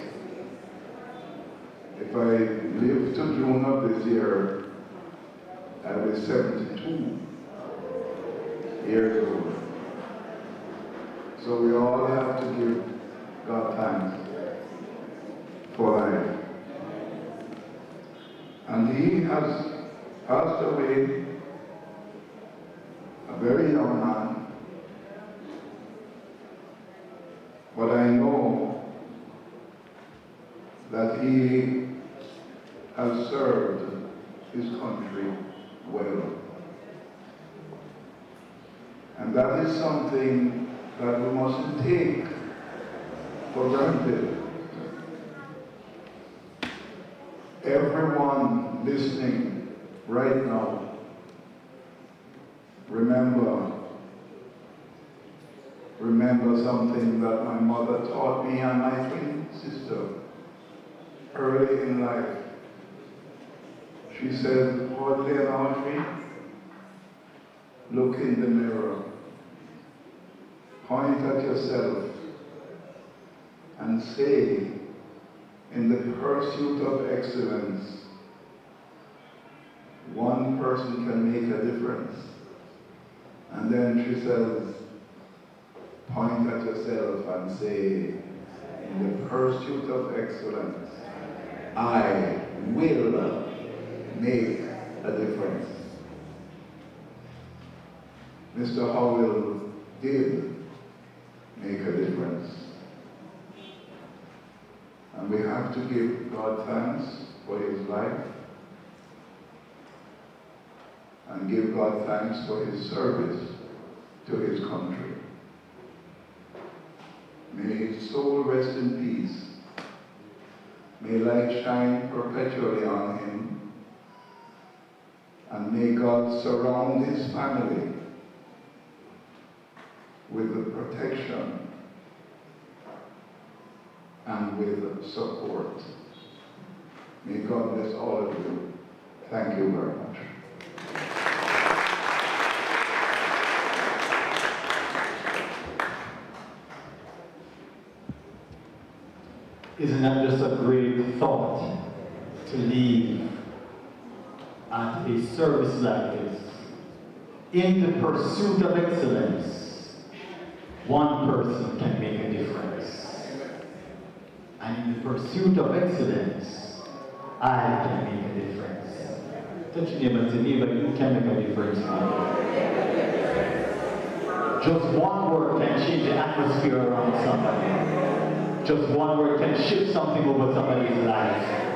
for his service to his country. May his soul rest in peace. May light shine perpetually on him. And may God surround his family with the protection and with support. May God bless all of you. Thank you very much. Isn't that just a great thought to leave at a service like this? In the pursuit of excellence, one person can make a difference. And in the pursuit of excellence, I can make a difference. Touch your neighbor say, neighbor, you can make a difference. Just one word can change the atmosphere around somebody. Just one word can shift something over somebody's life.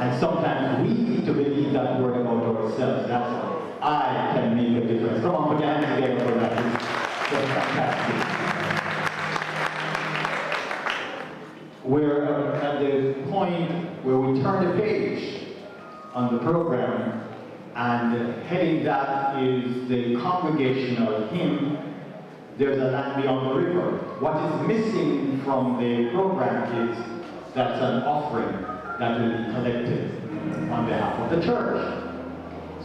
And sometimes we need to believe that word about ourselves. That's why I can make a difference. Come on, put your hands together for that. Fantastic. We're uh, at the point where we turn the page on the program, and uh, heading that is the congregational hymn there's a land beyond the river. What is missing from the program is that's an offering that will be collected on behalf of the church.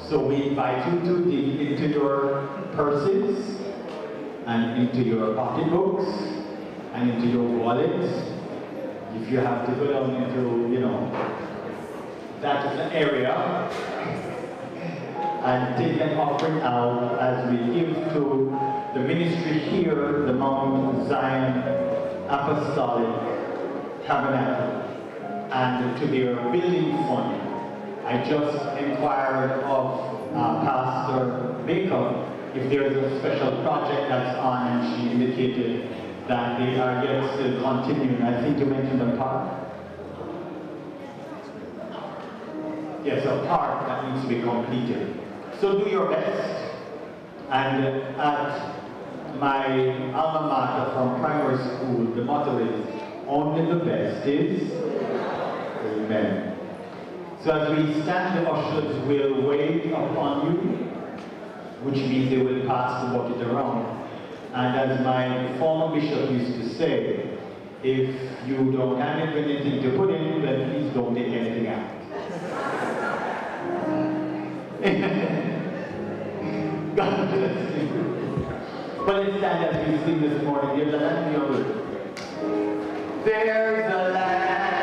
So we invite you to dig into your purses and into your pocketbooks and into your wallets. If you have to go down into, you know, that area and take an offering out as we give to the ministry here, the Mount Zion Apostolic Tabernacle, and to their building fund. I just inquired of uh, Pastor Baker if there is a special project that's on, and she indicated that they are yet still continuing. I think you mentioned a park. Yes, a park that needs to be completed. So do your best. And at my alma mater from primary school, the motto is, only the best is Amen. So as we stand, the ushers will wait upon you, which means they will pass the bucket around. And as my former bishop used to say, if you don't have anything to put in, then please don't take anything out. God bless you. But let's stand as we sing this morning. There's a land beyond. There's a land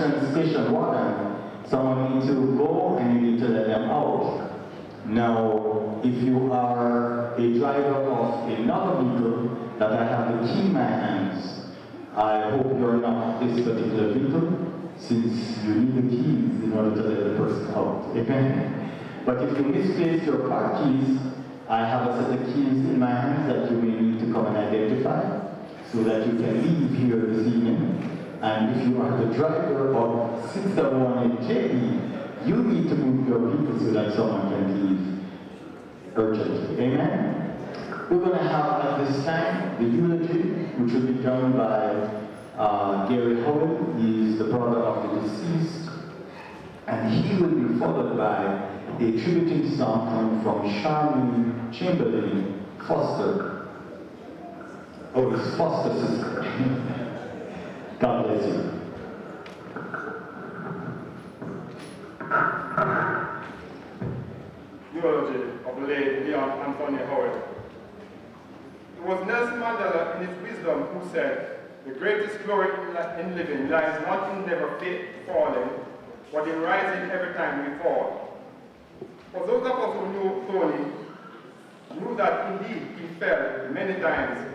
Nissan station wagon, someone needs to go and you need to let them out. Now, if you are a driver of another vehicle that I have the key in my hands, I hope you're not this particular vehicle, since you need the keys in order to let the person out. Amen. But if you misplace your car keys, I have a set of keys in my hands that you may need to come and identify so that you can leave here this evening. And if you are the driver of 671 JE, you need to move your vehicle so that someone can leave urgently. Amen? We're going to have at this time the eulogy, which will be done by uh, Gary Howell. He is the brother of the deceased. And he will be followed by a tributing song from Charlene Chamberlain Foster. Oh, his foster sister. God bless you. Eulogy of late Leon Anthony Howell. It was Nelson Mandela in his wisdom who said, the greatest glory in living lies not in never falling, but in rising every time we fall. For those of us who knew Tony, knew that indeed he fell many times,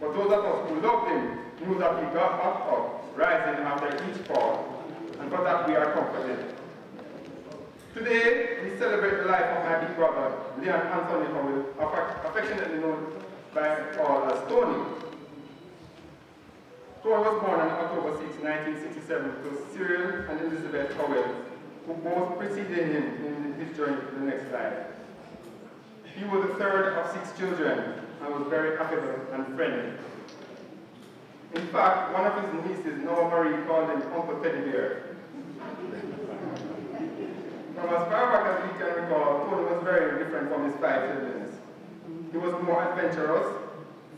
For those of us who loved him knew that we got back up, rising after each fall, and for that we are comforted. Today, we celebrate the life of my big brother, Leon Anthony Howell, affectionately known by all as Tony. Tony was born on October 6, 1967 to Cyril and Elizabeth Howell, who both preceded him in his journey to the next life. He was the third of six children and was very affable and friendly. In fact, one of his nieces, Noah Marie, called him Uncle Teddy Bear. From as far back as we can recall, Tony was very different from his five siblings. He was more adventurous,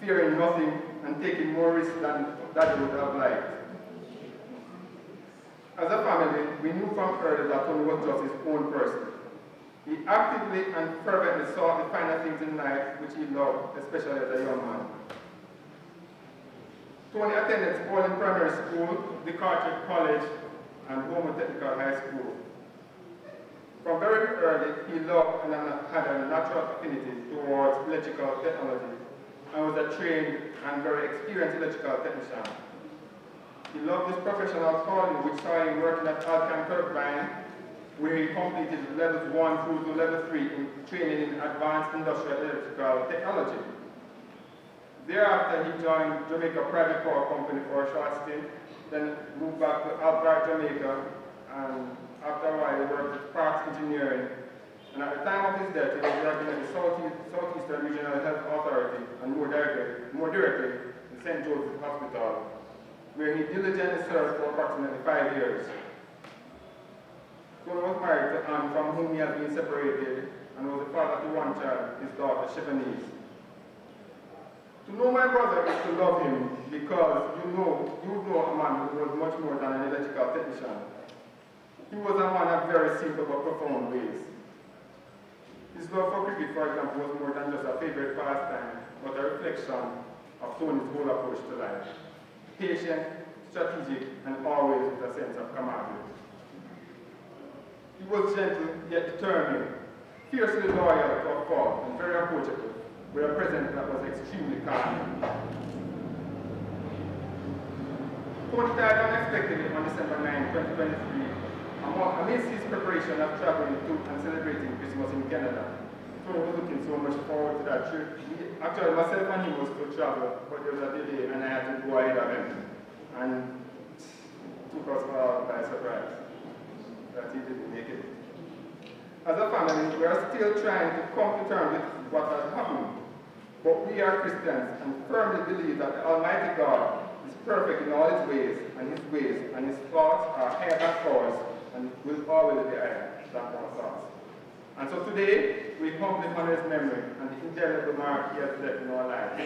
fearing nothing, and taking more risks than Daddy would have liked. As a family, we knew from early that Tony was just his own person. He actively and fervently sought the finer things in life which he loved, especially as a young man. Tony attended Spalding Primary School, DeCarteret College, and Holmwood Technical High School. From very early, he loved and had a natural affinity towards electrical technology and was a trained and very experienced electrical technician. He loved his professional calling, which saw him working at Alcan Turbine, where he completed levels 1 through to level 3 in training in advanced industrial electrical technology. Thereafter, he joined Jamaica Private Power Company for a short stint, then moved back to Alpart, Jamaica, and after a while he worked with Parks Engineering. And at the time of his death, he was working at the Southeast, Southeastern Regional Health Authority, and more directly, more directly in St. Joseph Hospital, where he diligently served for approximately five years. Tony was married to Anne, from whom he had been separated, and was the father to one child, his daughter, Chevenise. To know my brother is to love him because you know, you know a man who was much more than an electrical technician. He was a man of very simple but profound ways. His love for cricket, for example, was more than just a favorite pastime, but a reflection of Tony's whole approach to life. Patient, strategic, and always with a sense of camaraderie. He was gentle yet determined, fiercely loyal to a fault, and very approachable, with a presence that was extremely calm. Tony died unexpectedly on December 9, 2023, amidst his preparation of traveling to and celebrating Christmas in Canada. Tony was looking so much forward to that trip. Actually, myself and he was to travel, but there was a delay and I had to go ahead of him. And took us all by surprise that he didn't make it. As a family, we are still trying to come to terms with what has happened. But we are Christians and firmly believe that the Almighty God is perfect in all his ways, and his ways and his thoughts are higher than ours, and will always be higher than our thoughts. And so today, we humbly honor his memory and the indelible mark he has left in our lives.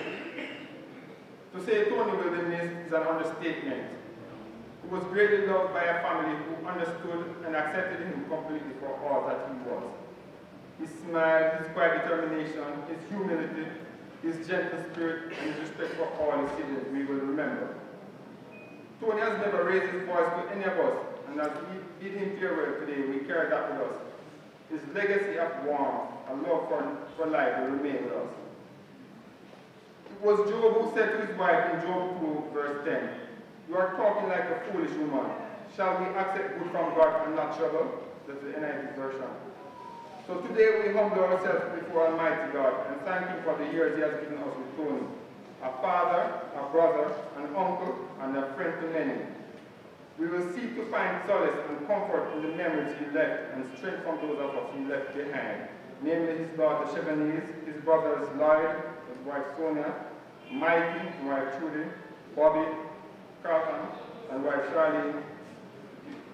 To say Tony will be missed is an understatement. Was greatly loved by a family who understood and accepted him completely for all that he was. His smile, his quiet determination, his humility, his gentle spirit, and his respect for all his siblings we will remember. Tony has never raised his voice to any of us, and as we bid him farewell today, we carry that with us. His legacy of warmth and love for, for life will remain with us. It was Job who said to his wife in Job 2, verse 10, You are talking like a foolish woman. Shall we accept good from God and not trouble? That's the NIV version. So today we humble ourselves before Almighty God and thank Him for the years He has given us with Tony. A father, a brother, an uncle, and a friend to many. We will seek to find solace and comfort in the memories he left and strength from those of us he left behind, namely his daughter Chevenise, his brothers Lloyd, his wife Sonia, Mikey, his wife Trudy, Bobby, Carlton, and wife Charlene,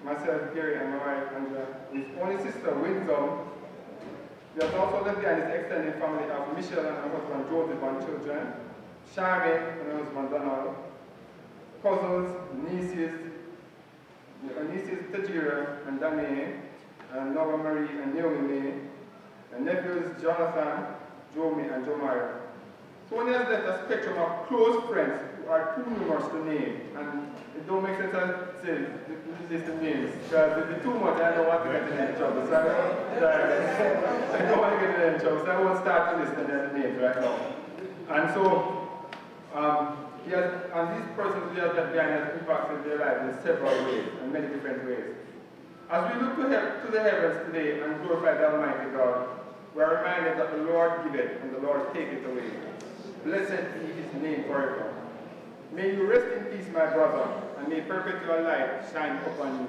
myself, Gary, and my wife Angela, his only sister Winsome. He has also left behind his extended family of Michelle and her husband Joseph and children, Charmaine and her husband Donald, cousins, nieces, nieces Tajira and Danae, and Nova Marie and Naomi and nephews Jonathan, Jomi, and Jomara. Tony has left a spectrum of close friends are too numerous to name, and it don't make sense to say list the names, because if it's too much, I don't want to get in trouble, so I don't, I don't want to get in trouble, so I won't start to list the names right now. And so, um, he has, and these persons we have left behind has impacted their lives in several ways, in many different ways. As we look to, he to the heavens today and glorify the Almighty God, we are reminded that the Lord giveth and the Lord taketh away. Blessed be his name forever. May you rest in peace, my brother, and may perpetual light shine upon you.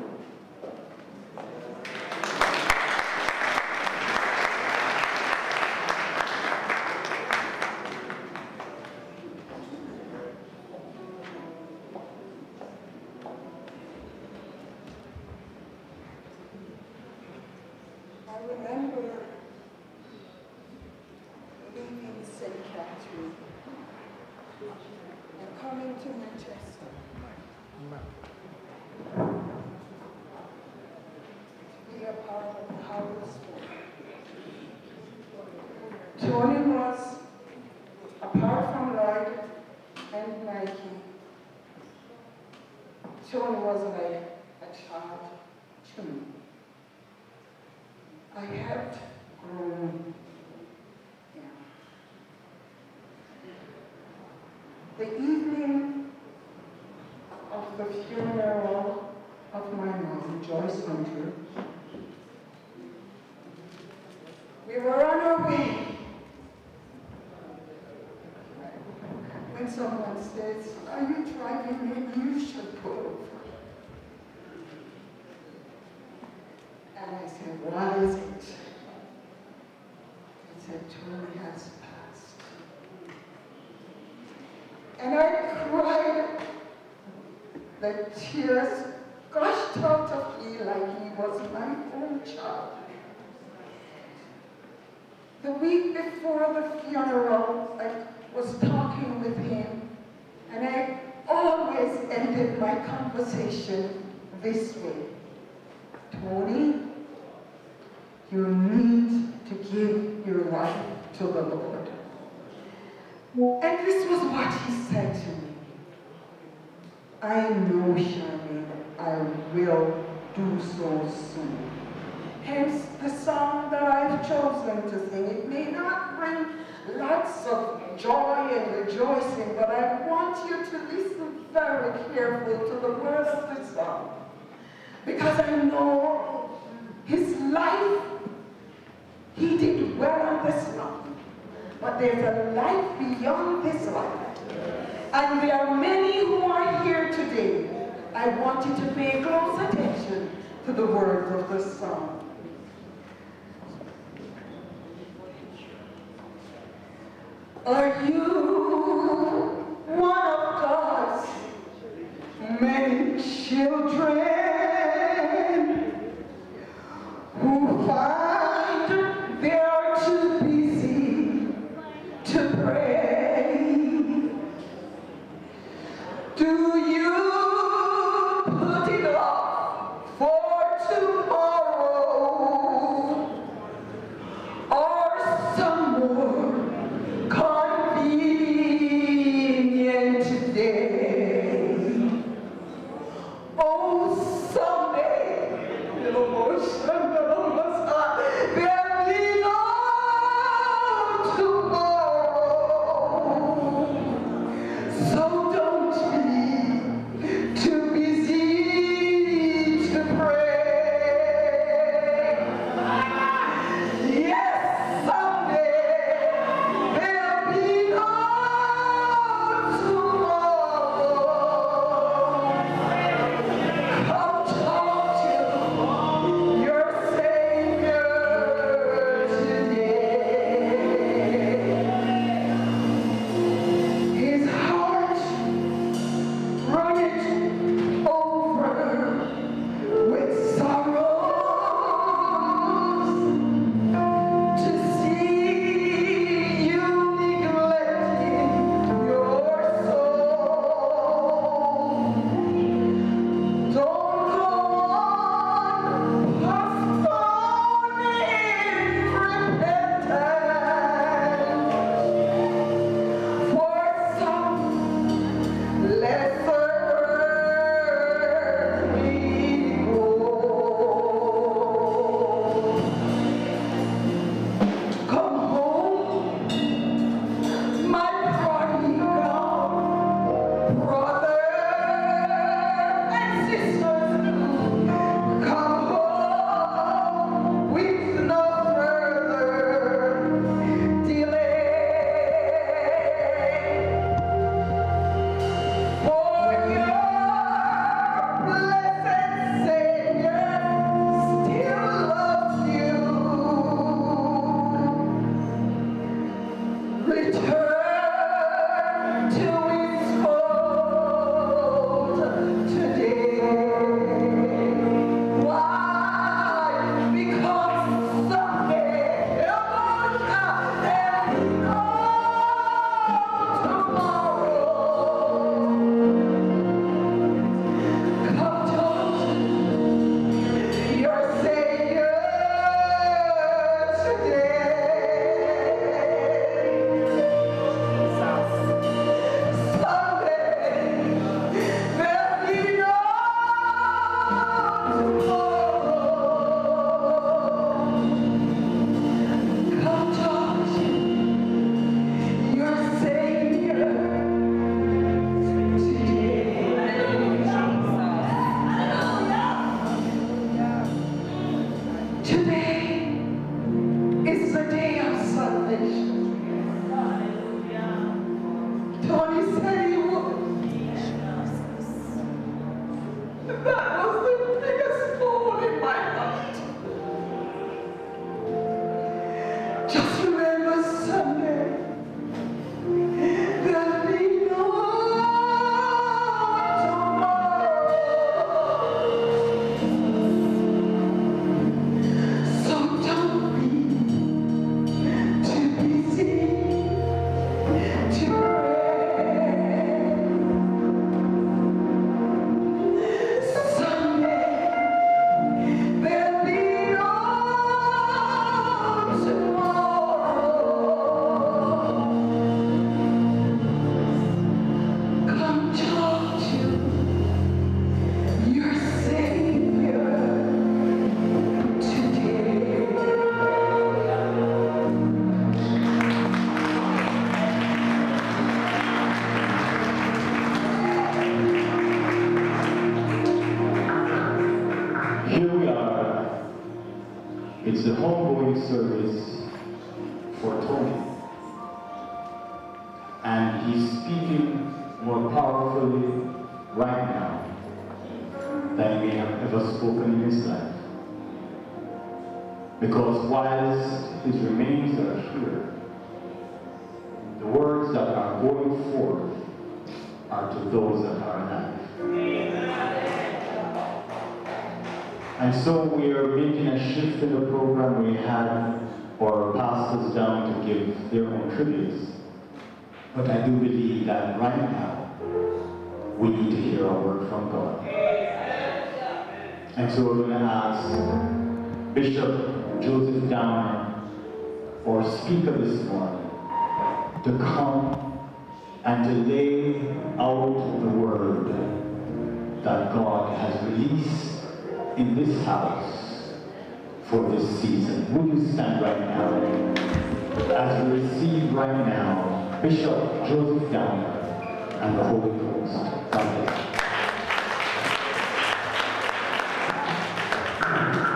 I remember leaving St. Catherine and coming to Manchester. To be a part of the Howard School. Tony was, apart from Lloyd and Mikey, Tony was like a child to me. I helped grow him. The evening of the funeral of my mom, Joyce Hunter, we were on our way. When someone says, are you driving me? You should pull over. And I said, why is it? He said, Tony has passed. And I cried. The tears gushed out of me like he was my own child. The week before the funeral, I was talking with him, and I always ended my conversation this way. Tony, you need to give your life to the Lord. And this was what he said to me. I know, Charmaine, I will do so soon. Hence the song that I've chosen to sing. It may not bring lots of joy and rejoicing, but I want you to listen very carefully to the words of the song. Because I know his life, he did well on this life. But there's a life beyond this life. And there are many who are here today. I want you to pay close attention to the words of the song. Are you one of God's many children who find they are too busy to pray? Do you So we're going to ask Bishop Joseph Downer, our speaker this morning, to come and to lay out the word that God has released in this house for this season. Will you stand right now as we receive right now Bishop Joseph Downer and the Holy Ghost. God bless.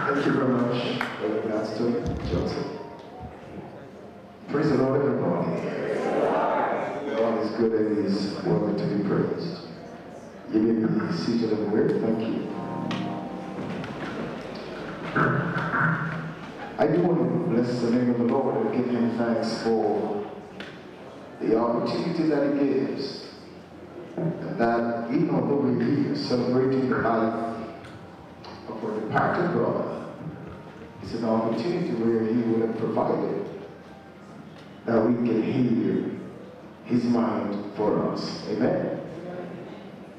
Thank you very much, Brother Gladstone Joseph. Praise the Lord, everybody. God is good and He is worthy to be You may be seated and. Thank you. I do want to bless the name of the Lord and give Him thanks for the opportunity that He gives. And that even although we're here celebrating the life of our departed brother, it's an opportunity where He would have provided that we can hear His mind for us. Amen.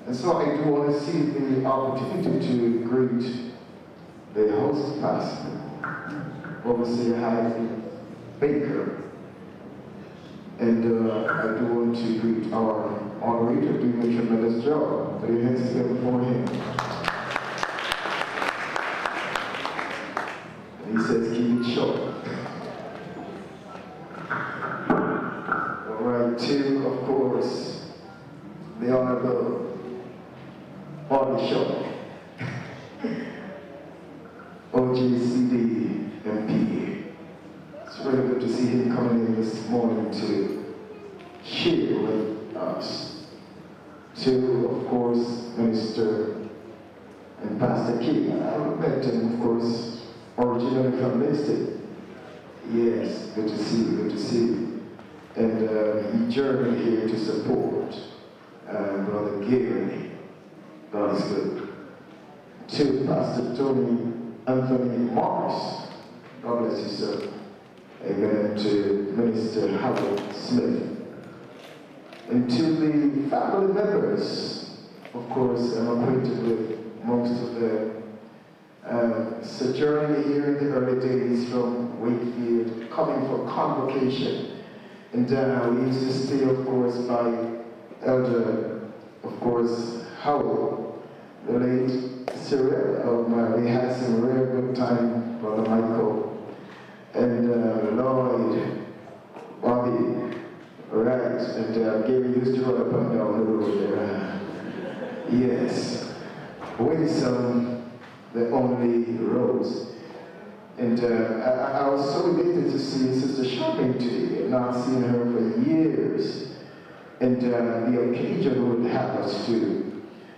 And so I do want to see the opportunity to greet the host pastor, Overseer Heidi Baker. And uh, I do want to greet our moderator doing a tremendous job. Put your hands together for him. And he says, keep it short. All right, to, of course, the Honorable Shaw. OJCD MP. It's really good to see him coming in this morning to share with us. To, of course, Minister and Pastor King. I met him, of course, originally from Listed. Yes, good to see you, good to see you. And uh, he journeyed here to support uh, Brother Gary. Good. To Pastor Tony Anthony Morris. God bless you, sir. Amen. To Minister Howard Smith. And to the family members, of course, I'm acquainted with most of them. Uh, sojourning here in the early days from Wakefield, coming for convocation. And uh, we used to stay, of course, by Elder, of course, Howard, the late. Um, uh, we had some real good time, Brother Michael, and uh, Lloyd, Bobby, right, and uh, Gary used to run up and down the road there. yes, Winsome, the only Rose. And uh, I, I was so elated to see Sister Charmaine today. I've not seen her for years. And uh, the occasion would have us to.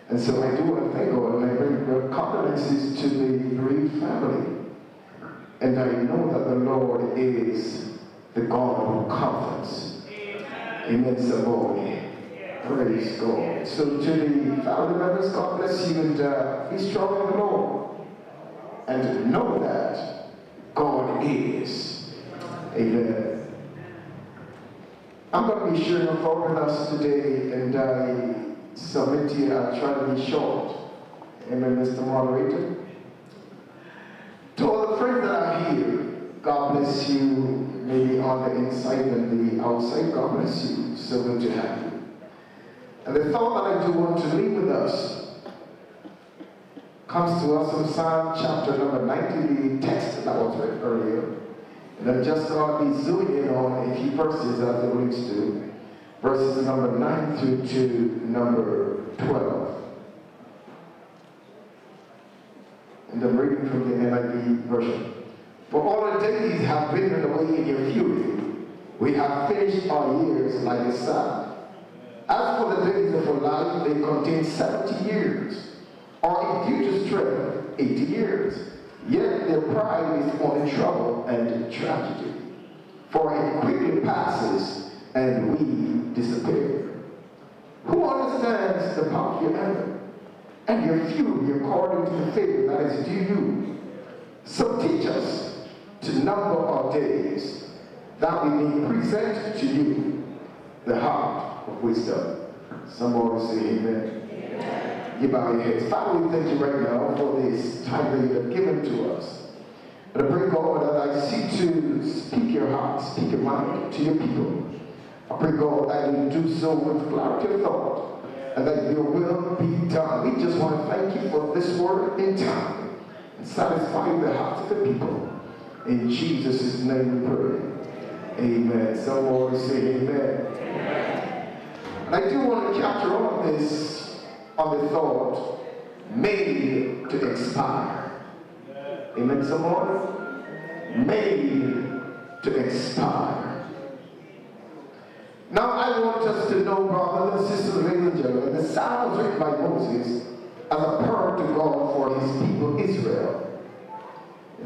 And so I do want to thank God and I bring condolences to the bereaved family. And I know that the Lord is the God who comforts. Amen, somebody. Praise God. So to the family members, God bless you and uh, be strong in the Lord. And know that God is. Amen. I'm going to be sharing a thought with us today, and I submit you, I'll try to be short. Amen, Mr. Moderator. To all the friends that are here, God bless you, maybe on the inside and the outside, God bless you. So good to have you. And the thought that I do want to leave with us comes to us from Psalm chapter number 90, the text that was read earlier. And I'm just going to be zooming in on a few verses as it relates to verses number 9 through to number 12. And I'm reading from the NIV version. For all the days have been away in your fury. We have finished our years like the sun. As for the days of our life, they contain 70 years. Or if due to strength, 80 years. Yet their pride is only trouble and tragedy. For it quickly passes and we disappear. Who understands the power of your and your fury according to the favor that is due you? So teach us to number our days, that we may present to you the heart of wisdom. Somebody say amen. amen. You bow your heads. Father, we thank you right now for this time that you have given to us. And I pray, God, that I seek to speak your heart, speak your mind to your people. I pray, God, that you do so with clarity of thought, and that your will be done. We just want to thank you for this word in time, and satisfying the hearts of the people. In Jesus' name we pray. Amen. Someone say amen. amen. And I do want to capture all this on the thought, made to expire. Amen, someone? Made to expire. Now I want us to know, brothers and sisters, ladies and gentlemen, the Psalm was written by Moses as a prayer to God for his people Israel.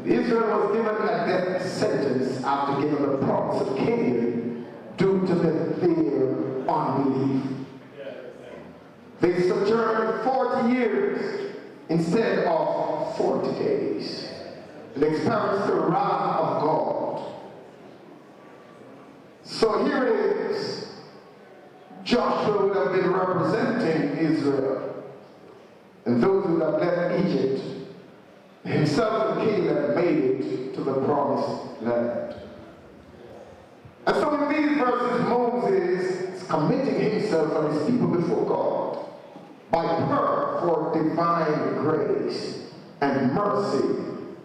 Israel was given a death sentence after giving the promise of Canaan due to their fear unbelief. They sojourned 40 years instead of 40 days and experienced the wrath of God. So here it is. Joshua would have been representing Israel. And those who have left Egypt himself and Caleb made it to the promised land. And so in these verses, Moses is committing himself and his people before God by prayer for divine grace and mercy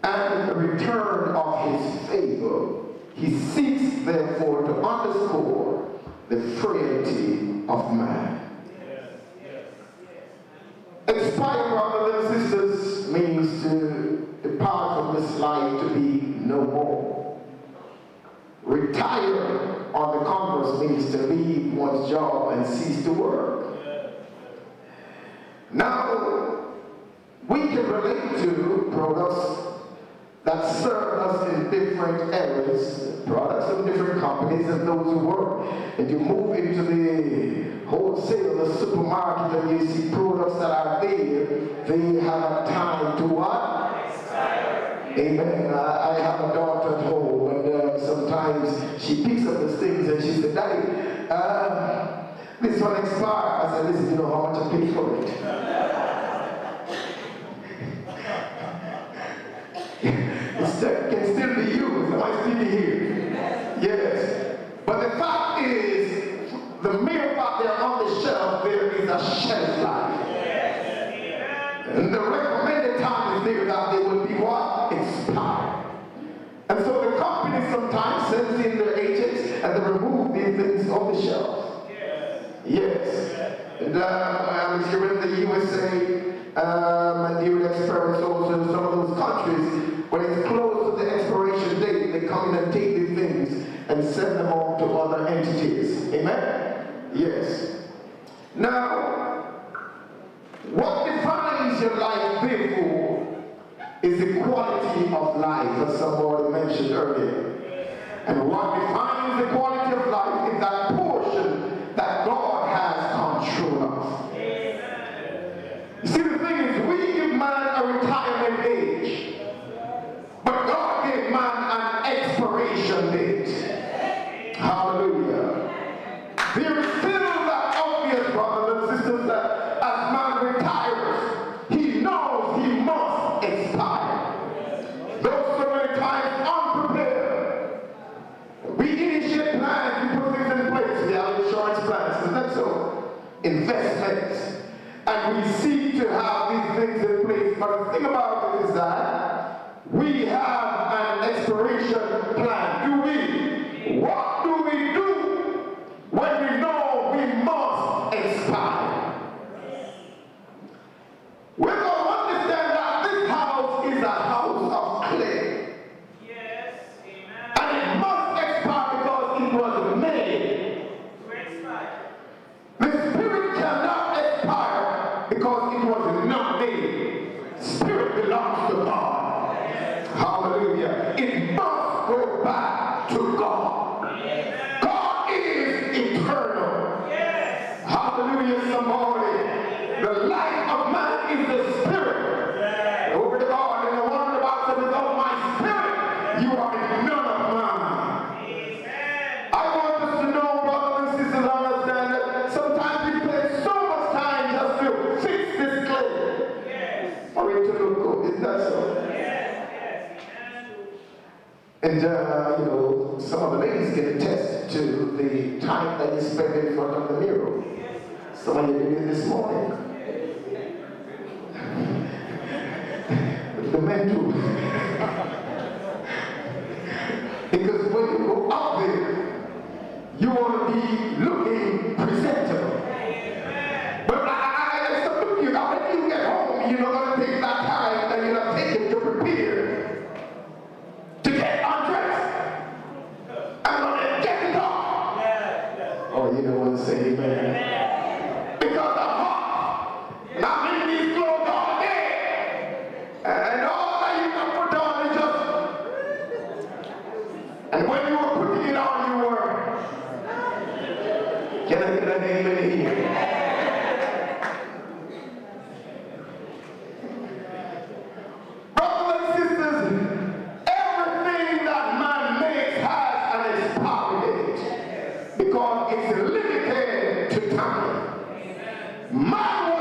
and the return of his favor. He seeks, therefore, to underscore the frailty of man. Expire, brothers and sisters, means to depart from this life to be no more. Retire, on the converse, means to leave one's job and cease to work. Now, we can relate to products that served us in different areas, products of different companies and those who work. And you move into the wholesale, the supermarket, and you see products that are there, they have a time to what? Amen. I, I have a daughter at home, and uh, sometimes she picks up these things and she said, Daddy, uh, this one expired. I said, listen, you know how much I paid for it? it can still be used. Am I speaking here? Yes. But the fact is, the mere fact they're on the shelf, there is a shelf life. And the time is they will be what? Expired. And so the company sometimes sends in their agents and they remove these things off the shelves. Yes. Yes. And uh, I'm sure in the USA, um, and would experience also in some of those countries, when it's close to the expiration date, they come in and take these things and send them off to other entities. Amen? Yes. Now, what defines your life therefore is the quality of life, as somebody mentioned earlier. And what defines the quality of life is that portion that God has control of. You see, the thing is, we give man a retirement age, but God limited to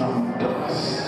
from dust.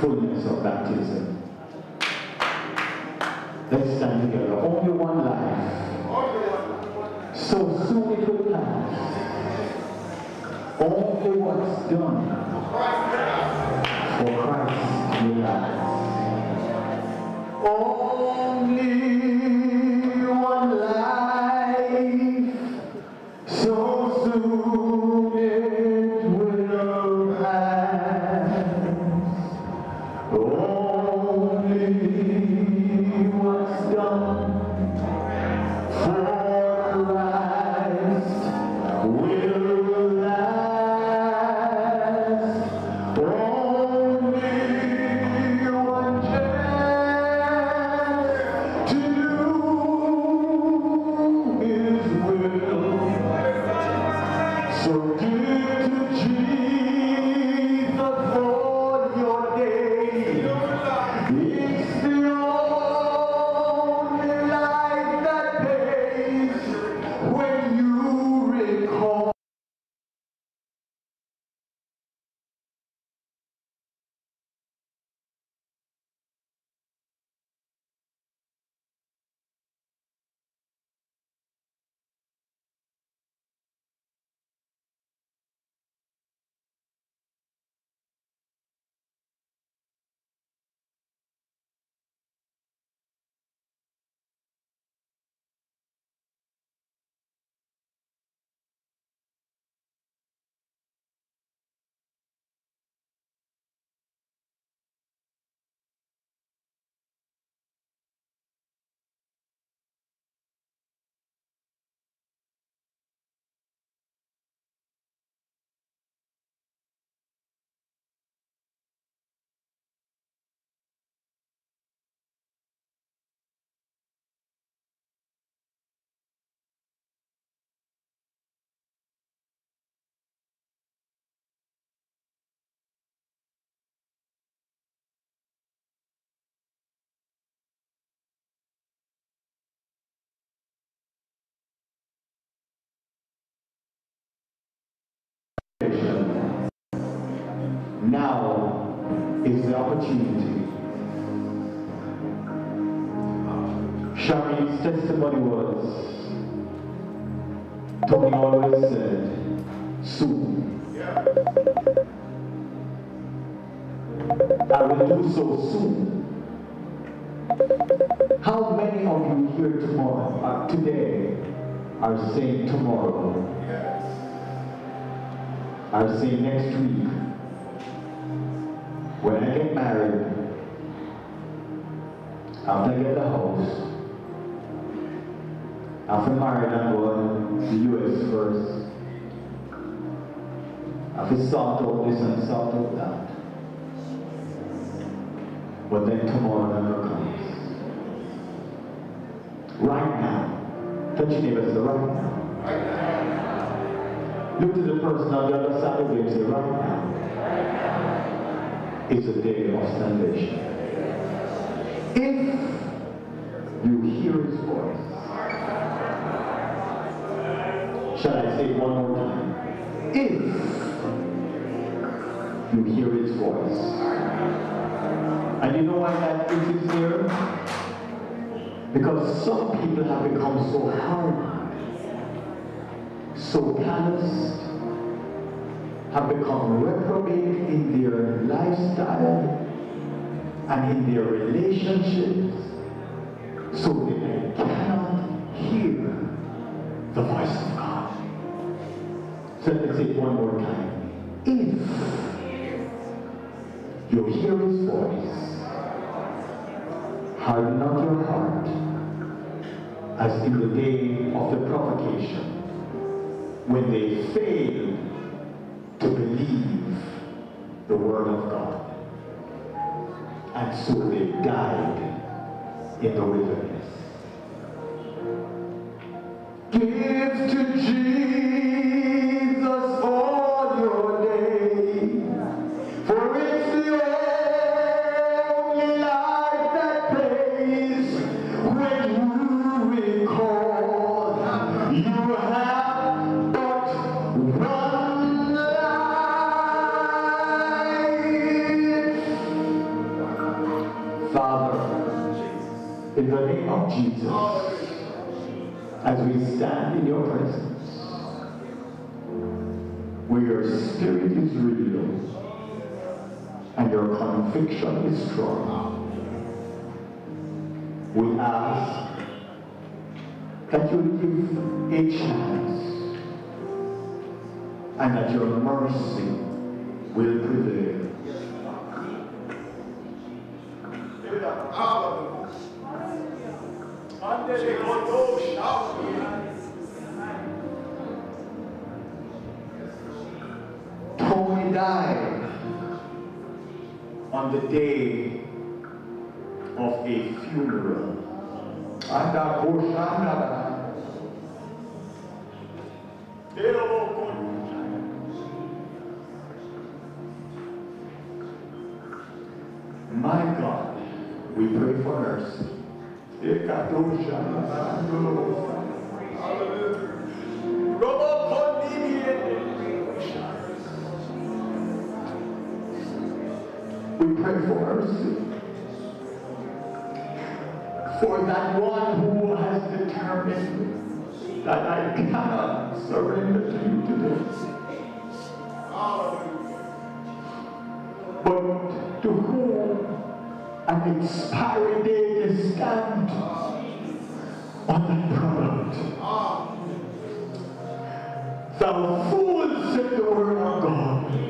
Fullness of baptism. Now is the opportunity. Shami's testimony was, Tony always said, soon. I will do so soon. How many of you here tomorrow, uh, today, are saying tomorrow? Are saying next week? When I get married, after I get the house, after married, I'm going to the US first. After sort out this and sort out that. But then tomorrow never comes. Right now. Touch your neighbor say, right now. Look to the person on the other side of you and say, right now is a day of salvation. If you hear his voice, shall I say one more time? If you hear his voice. And you know why that is here? Because some people have become so hard, so callous, have become reprobate in their lifestyle and in their relationships, so that they cannot hear the voice of God. So let me say it one more time. If you hear his voice, harden not your heart, as in the day of the provocation, when they failed to believe the word of God. And so they died in the wilderness. Give to Jesus stand in your presence, where your spirit is real and your conviction is strong, we ask that you give a chance and that your mercy will prevail. Tony died on the day of a funeral. My God, we pray for mercy. We pray for mercy. For that one who has determined that I cannot surrender to you today. But to whom an expiry date is stamped on that product. Thou fool, said the word of God.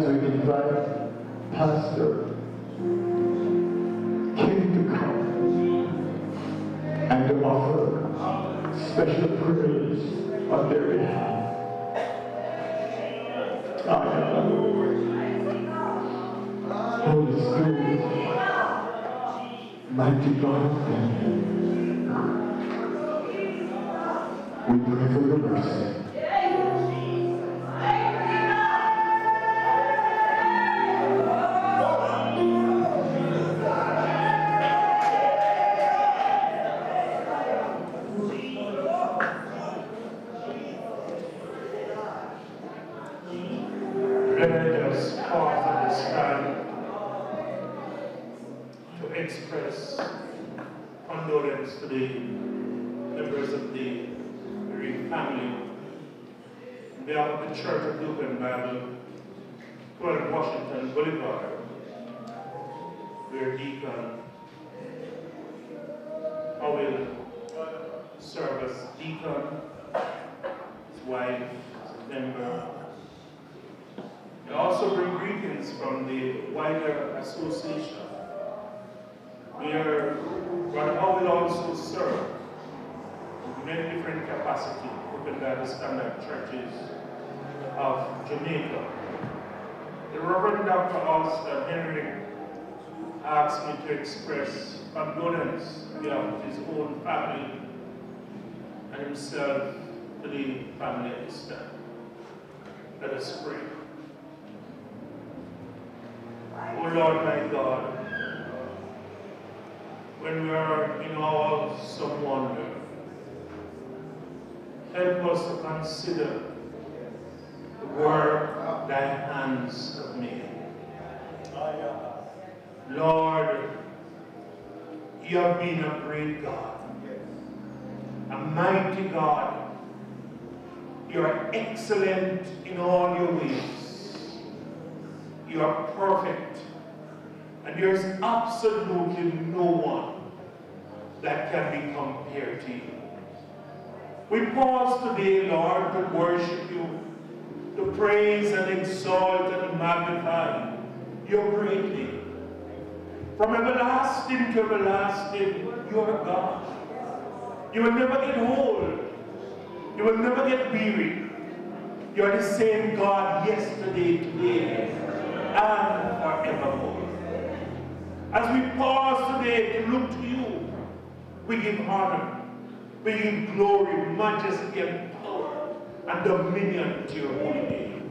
We invite Pastor King to come and to offer special praise on their behalf. Holy Spirit, mighty God, we pray for your mercy. Can be compared to you. We pause today, Lord, to worship you, to praise and exalt and magnify your great name. From everlasting to everlasting, you are God. You will never get old. You will never get weary. You are the same God yesterday, today, and forevermore. As we pause today to look to you, we give honor, we give glory, majesty, and power, and dominion to your holy name.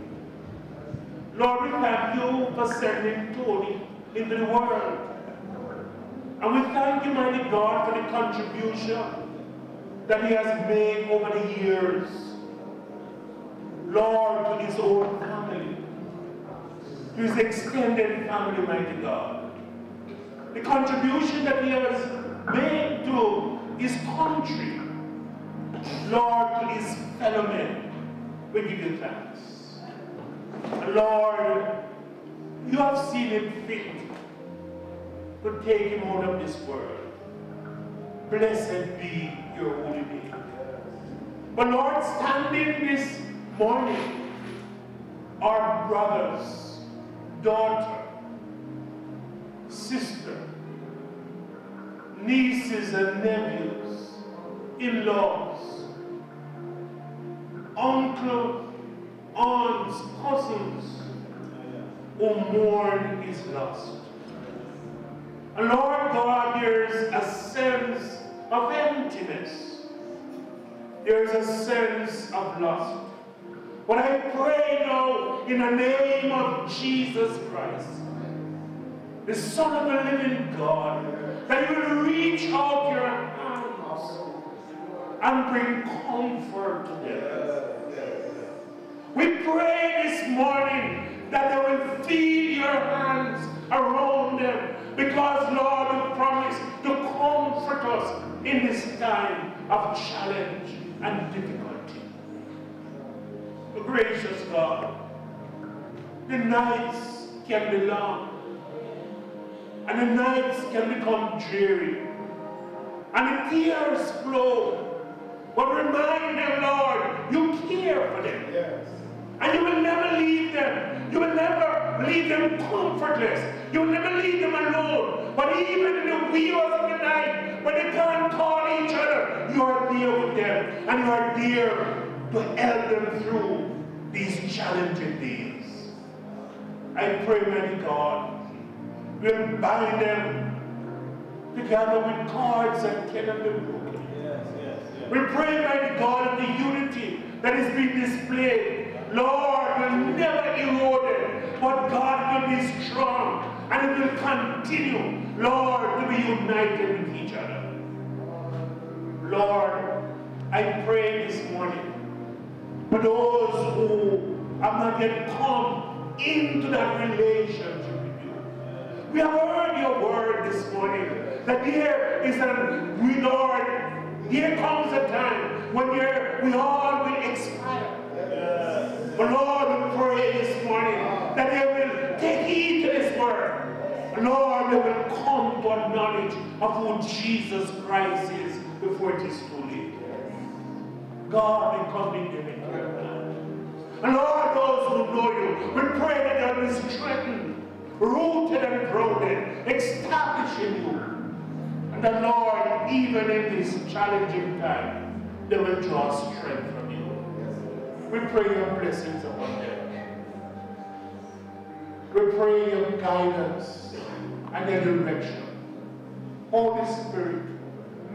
Lord, we thank you for sending Tony into the world. And we thank you, mighty God, for the contribution that he has made over the years. Lord, to his own family, to his extended family, mighty God. The contribution that he has made to his country, Lord, to his fellow men, we give you thanks. Lord, you have seen him fit to take him out of this world. Blessed be your holy name. But Lord, standing this morning, our brothers, daughter, sister, nieces and nephews, in-laws, uncle, aunts, cousins, who mourn his loss. And Lord God, there's a sense of emptiness. There's a sense of loss. But I pray now in the name of Jesus Christ, the Son of the living God, that you will reach out your hands and bring comfort to them. We pray this morning that they will feel your hands around them because, Lord, you promise to comfort us in this time of challenge and difficulty. Gracious God, the nights can be long, and the nights can become dreary, and the tears flow. But remind them, Lord, you care for them. Yes. And you will never leave them. You will never leave them comfortless. You will never leave them alone. But even in the wee hours of the night, when they can't call each other, you are there with them. And you are there to help them through these challenging days. I pray, mighty God, we'll bind them together with cords that cannot be broken. We pray, mighty God, of the unity that is being displayed. Lord, will never erode it, but God will be strong and it will continue, Lord, to be united with each other. Lord, I pray this morning for those who have not yet come into that you. We have heard your word this morning that here is a we Lord, here comes a time when we all will expire. But Lord, we pray this morning that they will take heed to this word. Lord, they will come to a knowledge of who Jesus Christ is before it is too late. God, we come in. And Lord, those who know you, we pray that they'll be strengthened, rooted and grounded, establishing you. And the Lord, even in this challenging time, they will draw strength from you. We pray your blessings upon them. We pray your guidance and your direction. Holy Spirit,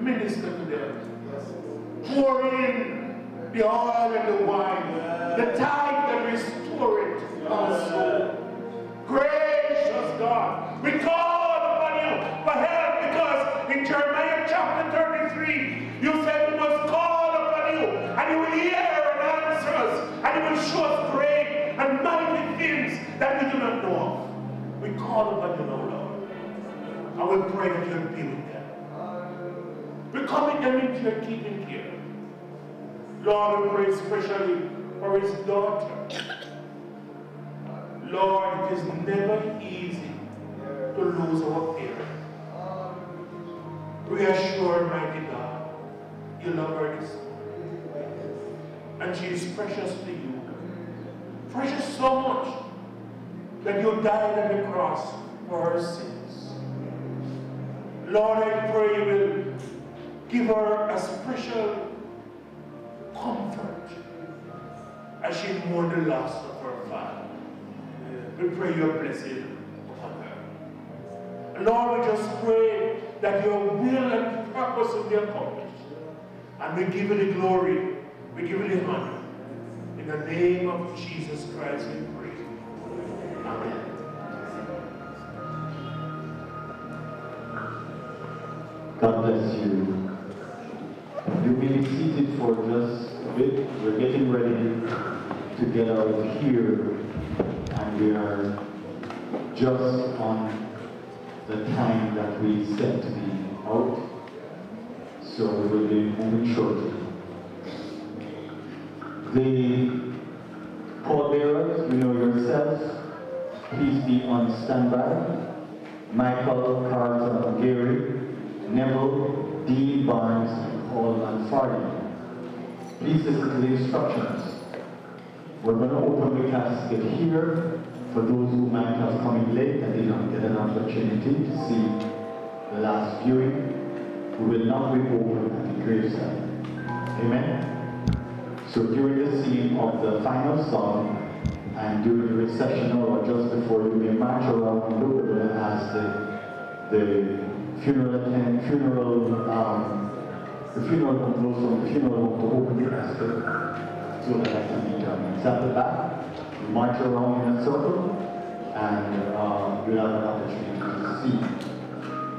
minister to them. Pour in the oil and the wine, the tide that restore it our soul. Gracious God, we call upon you for help because in Jeremiah chapter 33, you said we must call upon you and you will hear and answer us and you will show us great and mighty things that we do not know of. We call upon you Lord. And we pray that you'll be with them. We commit them into your keeping care. Lord, we pray especially for his daughter. Lord, it is never easy to lose our parents. Reassure, mighty God, you love her this and she is precious to you. Precious so much that you died on the cross for her sins. Lord, I pray you will give her a special comfort as she mourns the loss. We pray your blessing upon her. Lord, we just pray that your will and purpose will be accomplished. And we give you the glory, we give you the honor. In the name of Jesus Christ we pray. Amen. God bless you. You may be seated for just a bit. We're getting ready to get out of here, and we are just on the time that we set to be out. So we will be moving shortly. The pallbearers, you know yourselves, please be on standby. Michael, Carlton, Gary, Neville, Dean Barnes, Paul, and Farley. Please listen to the instructions. We're going to open the casket here for those who might have come in late and did not get an opportunity to see the last viewing. We will not be over at the graveside. Amen? So during the scene of the final song and during the recessional or just before you may march around and look at as the, the funeral attend, funeral, um, the funeral from the funeral home to open the casket so that I can be at the back. March around in a circle and uh, you'll have an opportunity to see.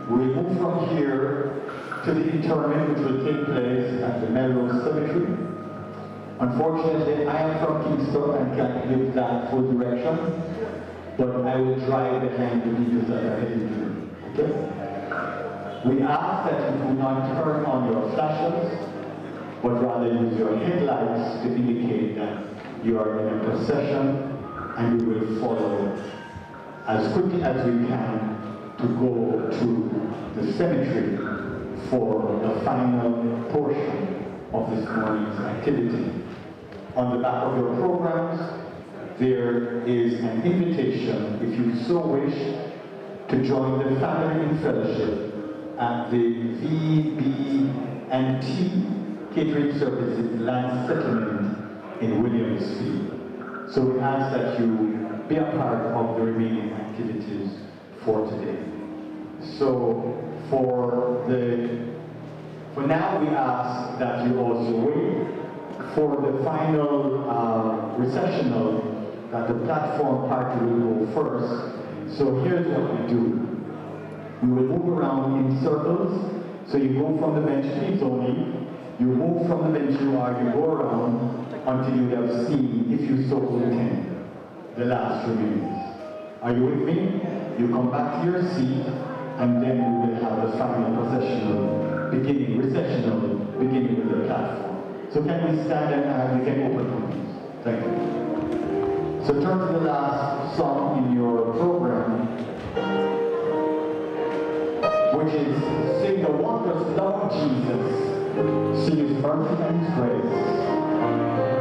We move from here to the interment which will take place at the Melrose Cemetery. Unfortunately, I am from Kingston and can't give that full direction, but I will drive behind the vehicles that are heading to Okay? We ask that you do not turn on your flashes, but rather use your headlights to indicate that you are in a procession and we will follow as quickly as we can to go to the cemetery for the final portion of this morning's activity. On the back of your programs, there is an invitation, if you so wish, to join the family in fellowship at the VB&T Catering Services Land Settlement in Williamsfield. So we ask that you be a part of the remaining activities for today. So for the for now we ask that you also wait for the final uh, recessional that the platform party will go first. So here's what we do. We will move around in circles. So you go from the bench, please only. You move from the bench you are, you go around until you have seen, if you so intend, the last minutes. Are you with me? You come back to your seat, and then we will have the final processional beginning, recessional beginning with the platform. So can we stand and uh, we can open for? Thank you. So turn to the last song in your program, which is Sing the Wondrous Love Jesus, Sing His mercy and grace.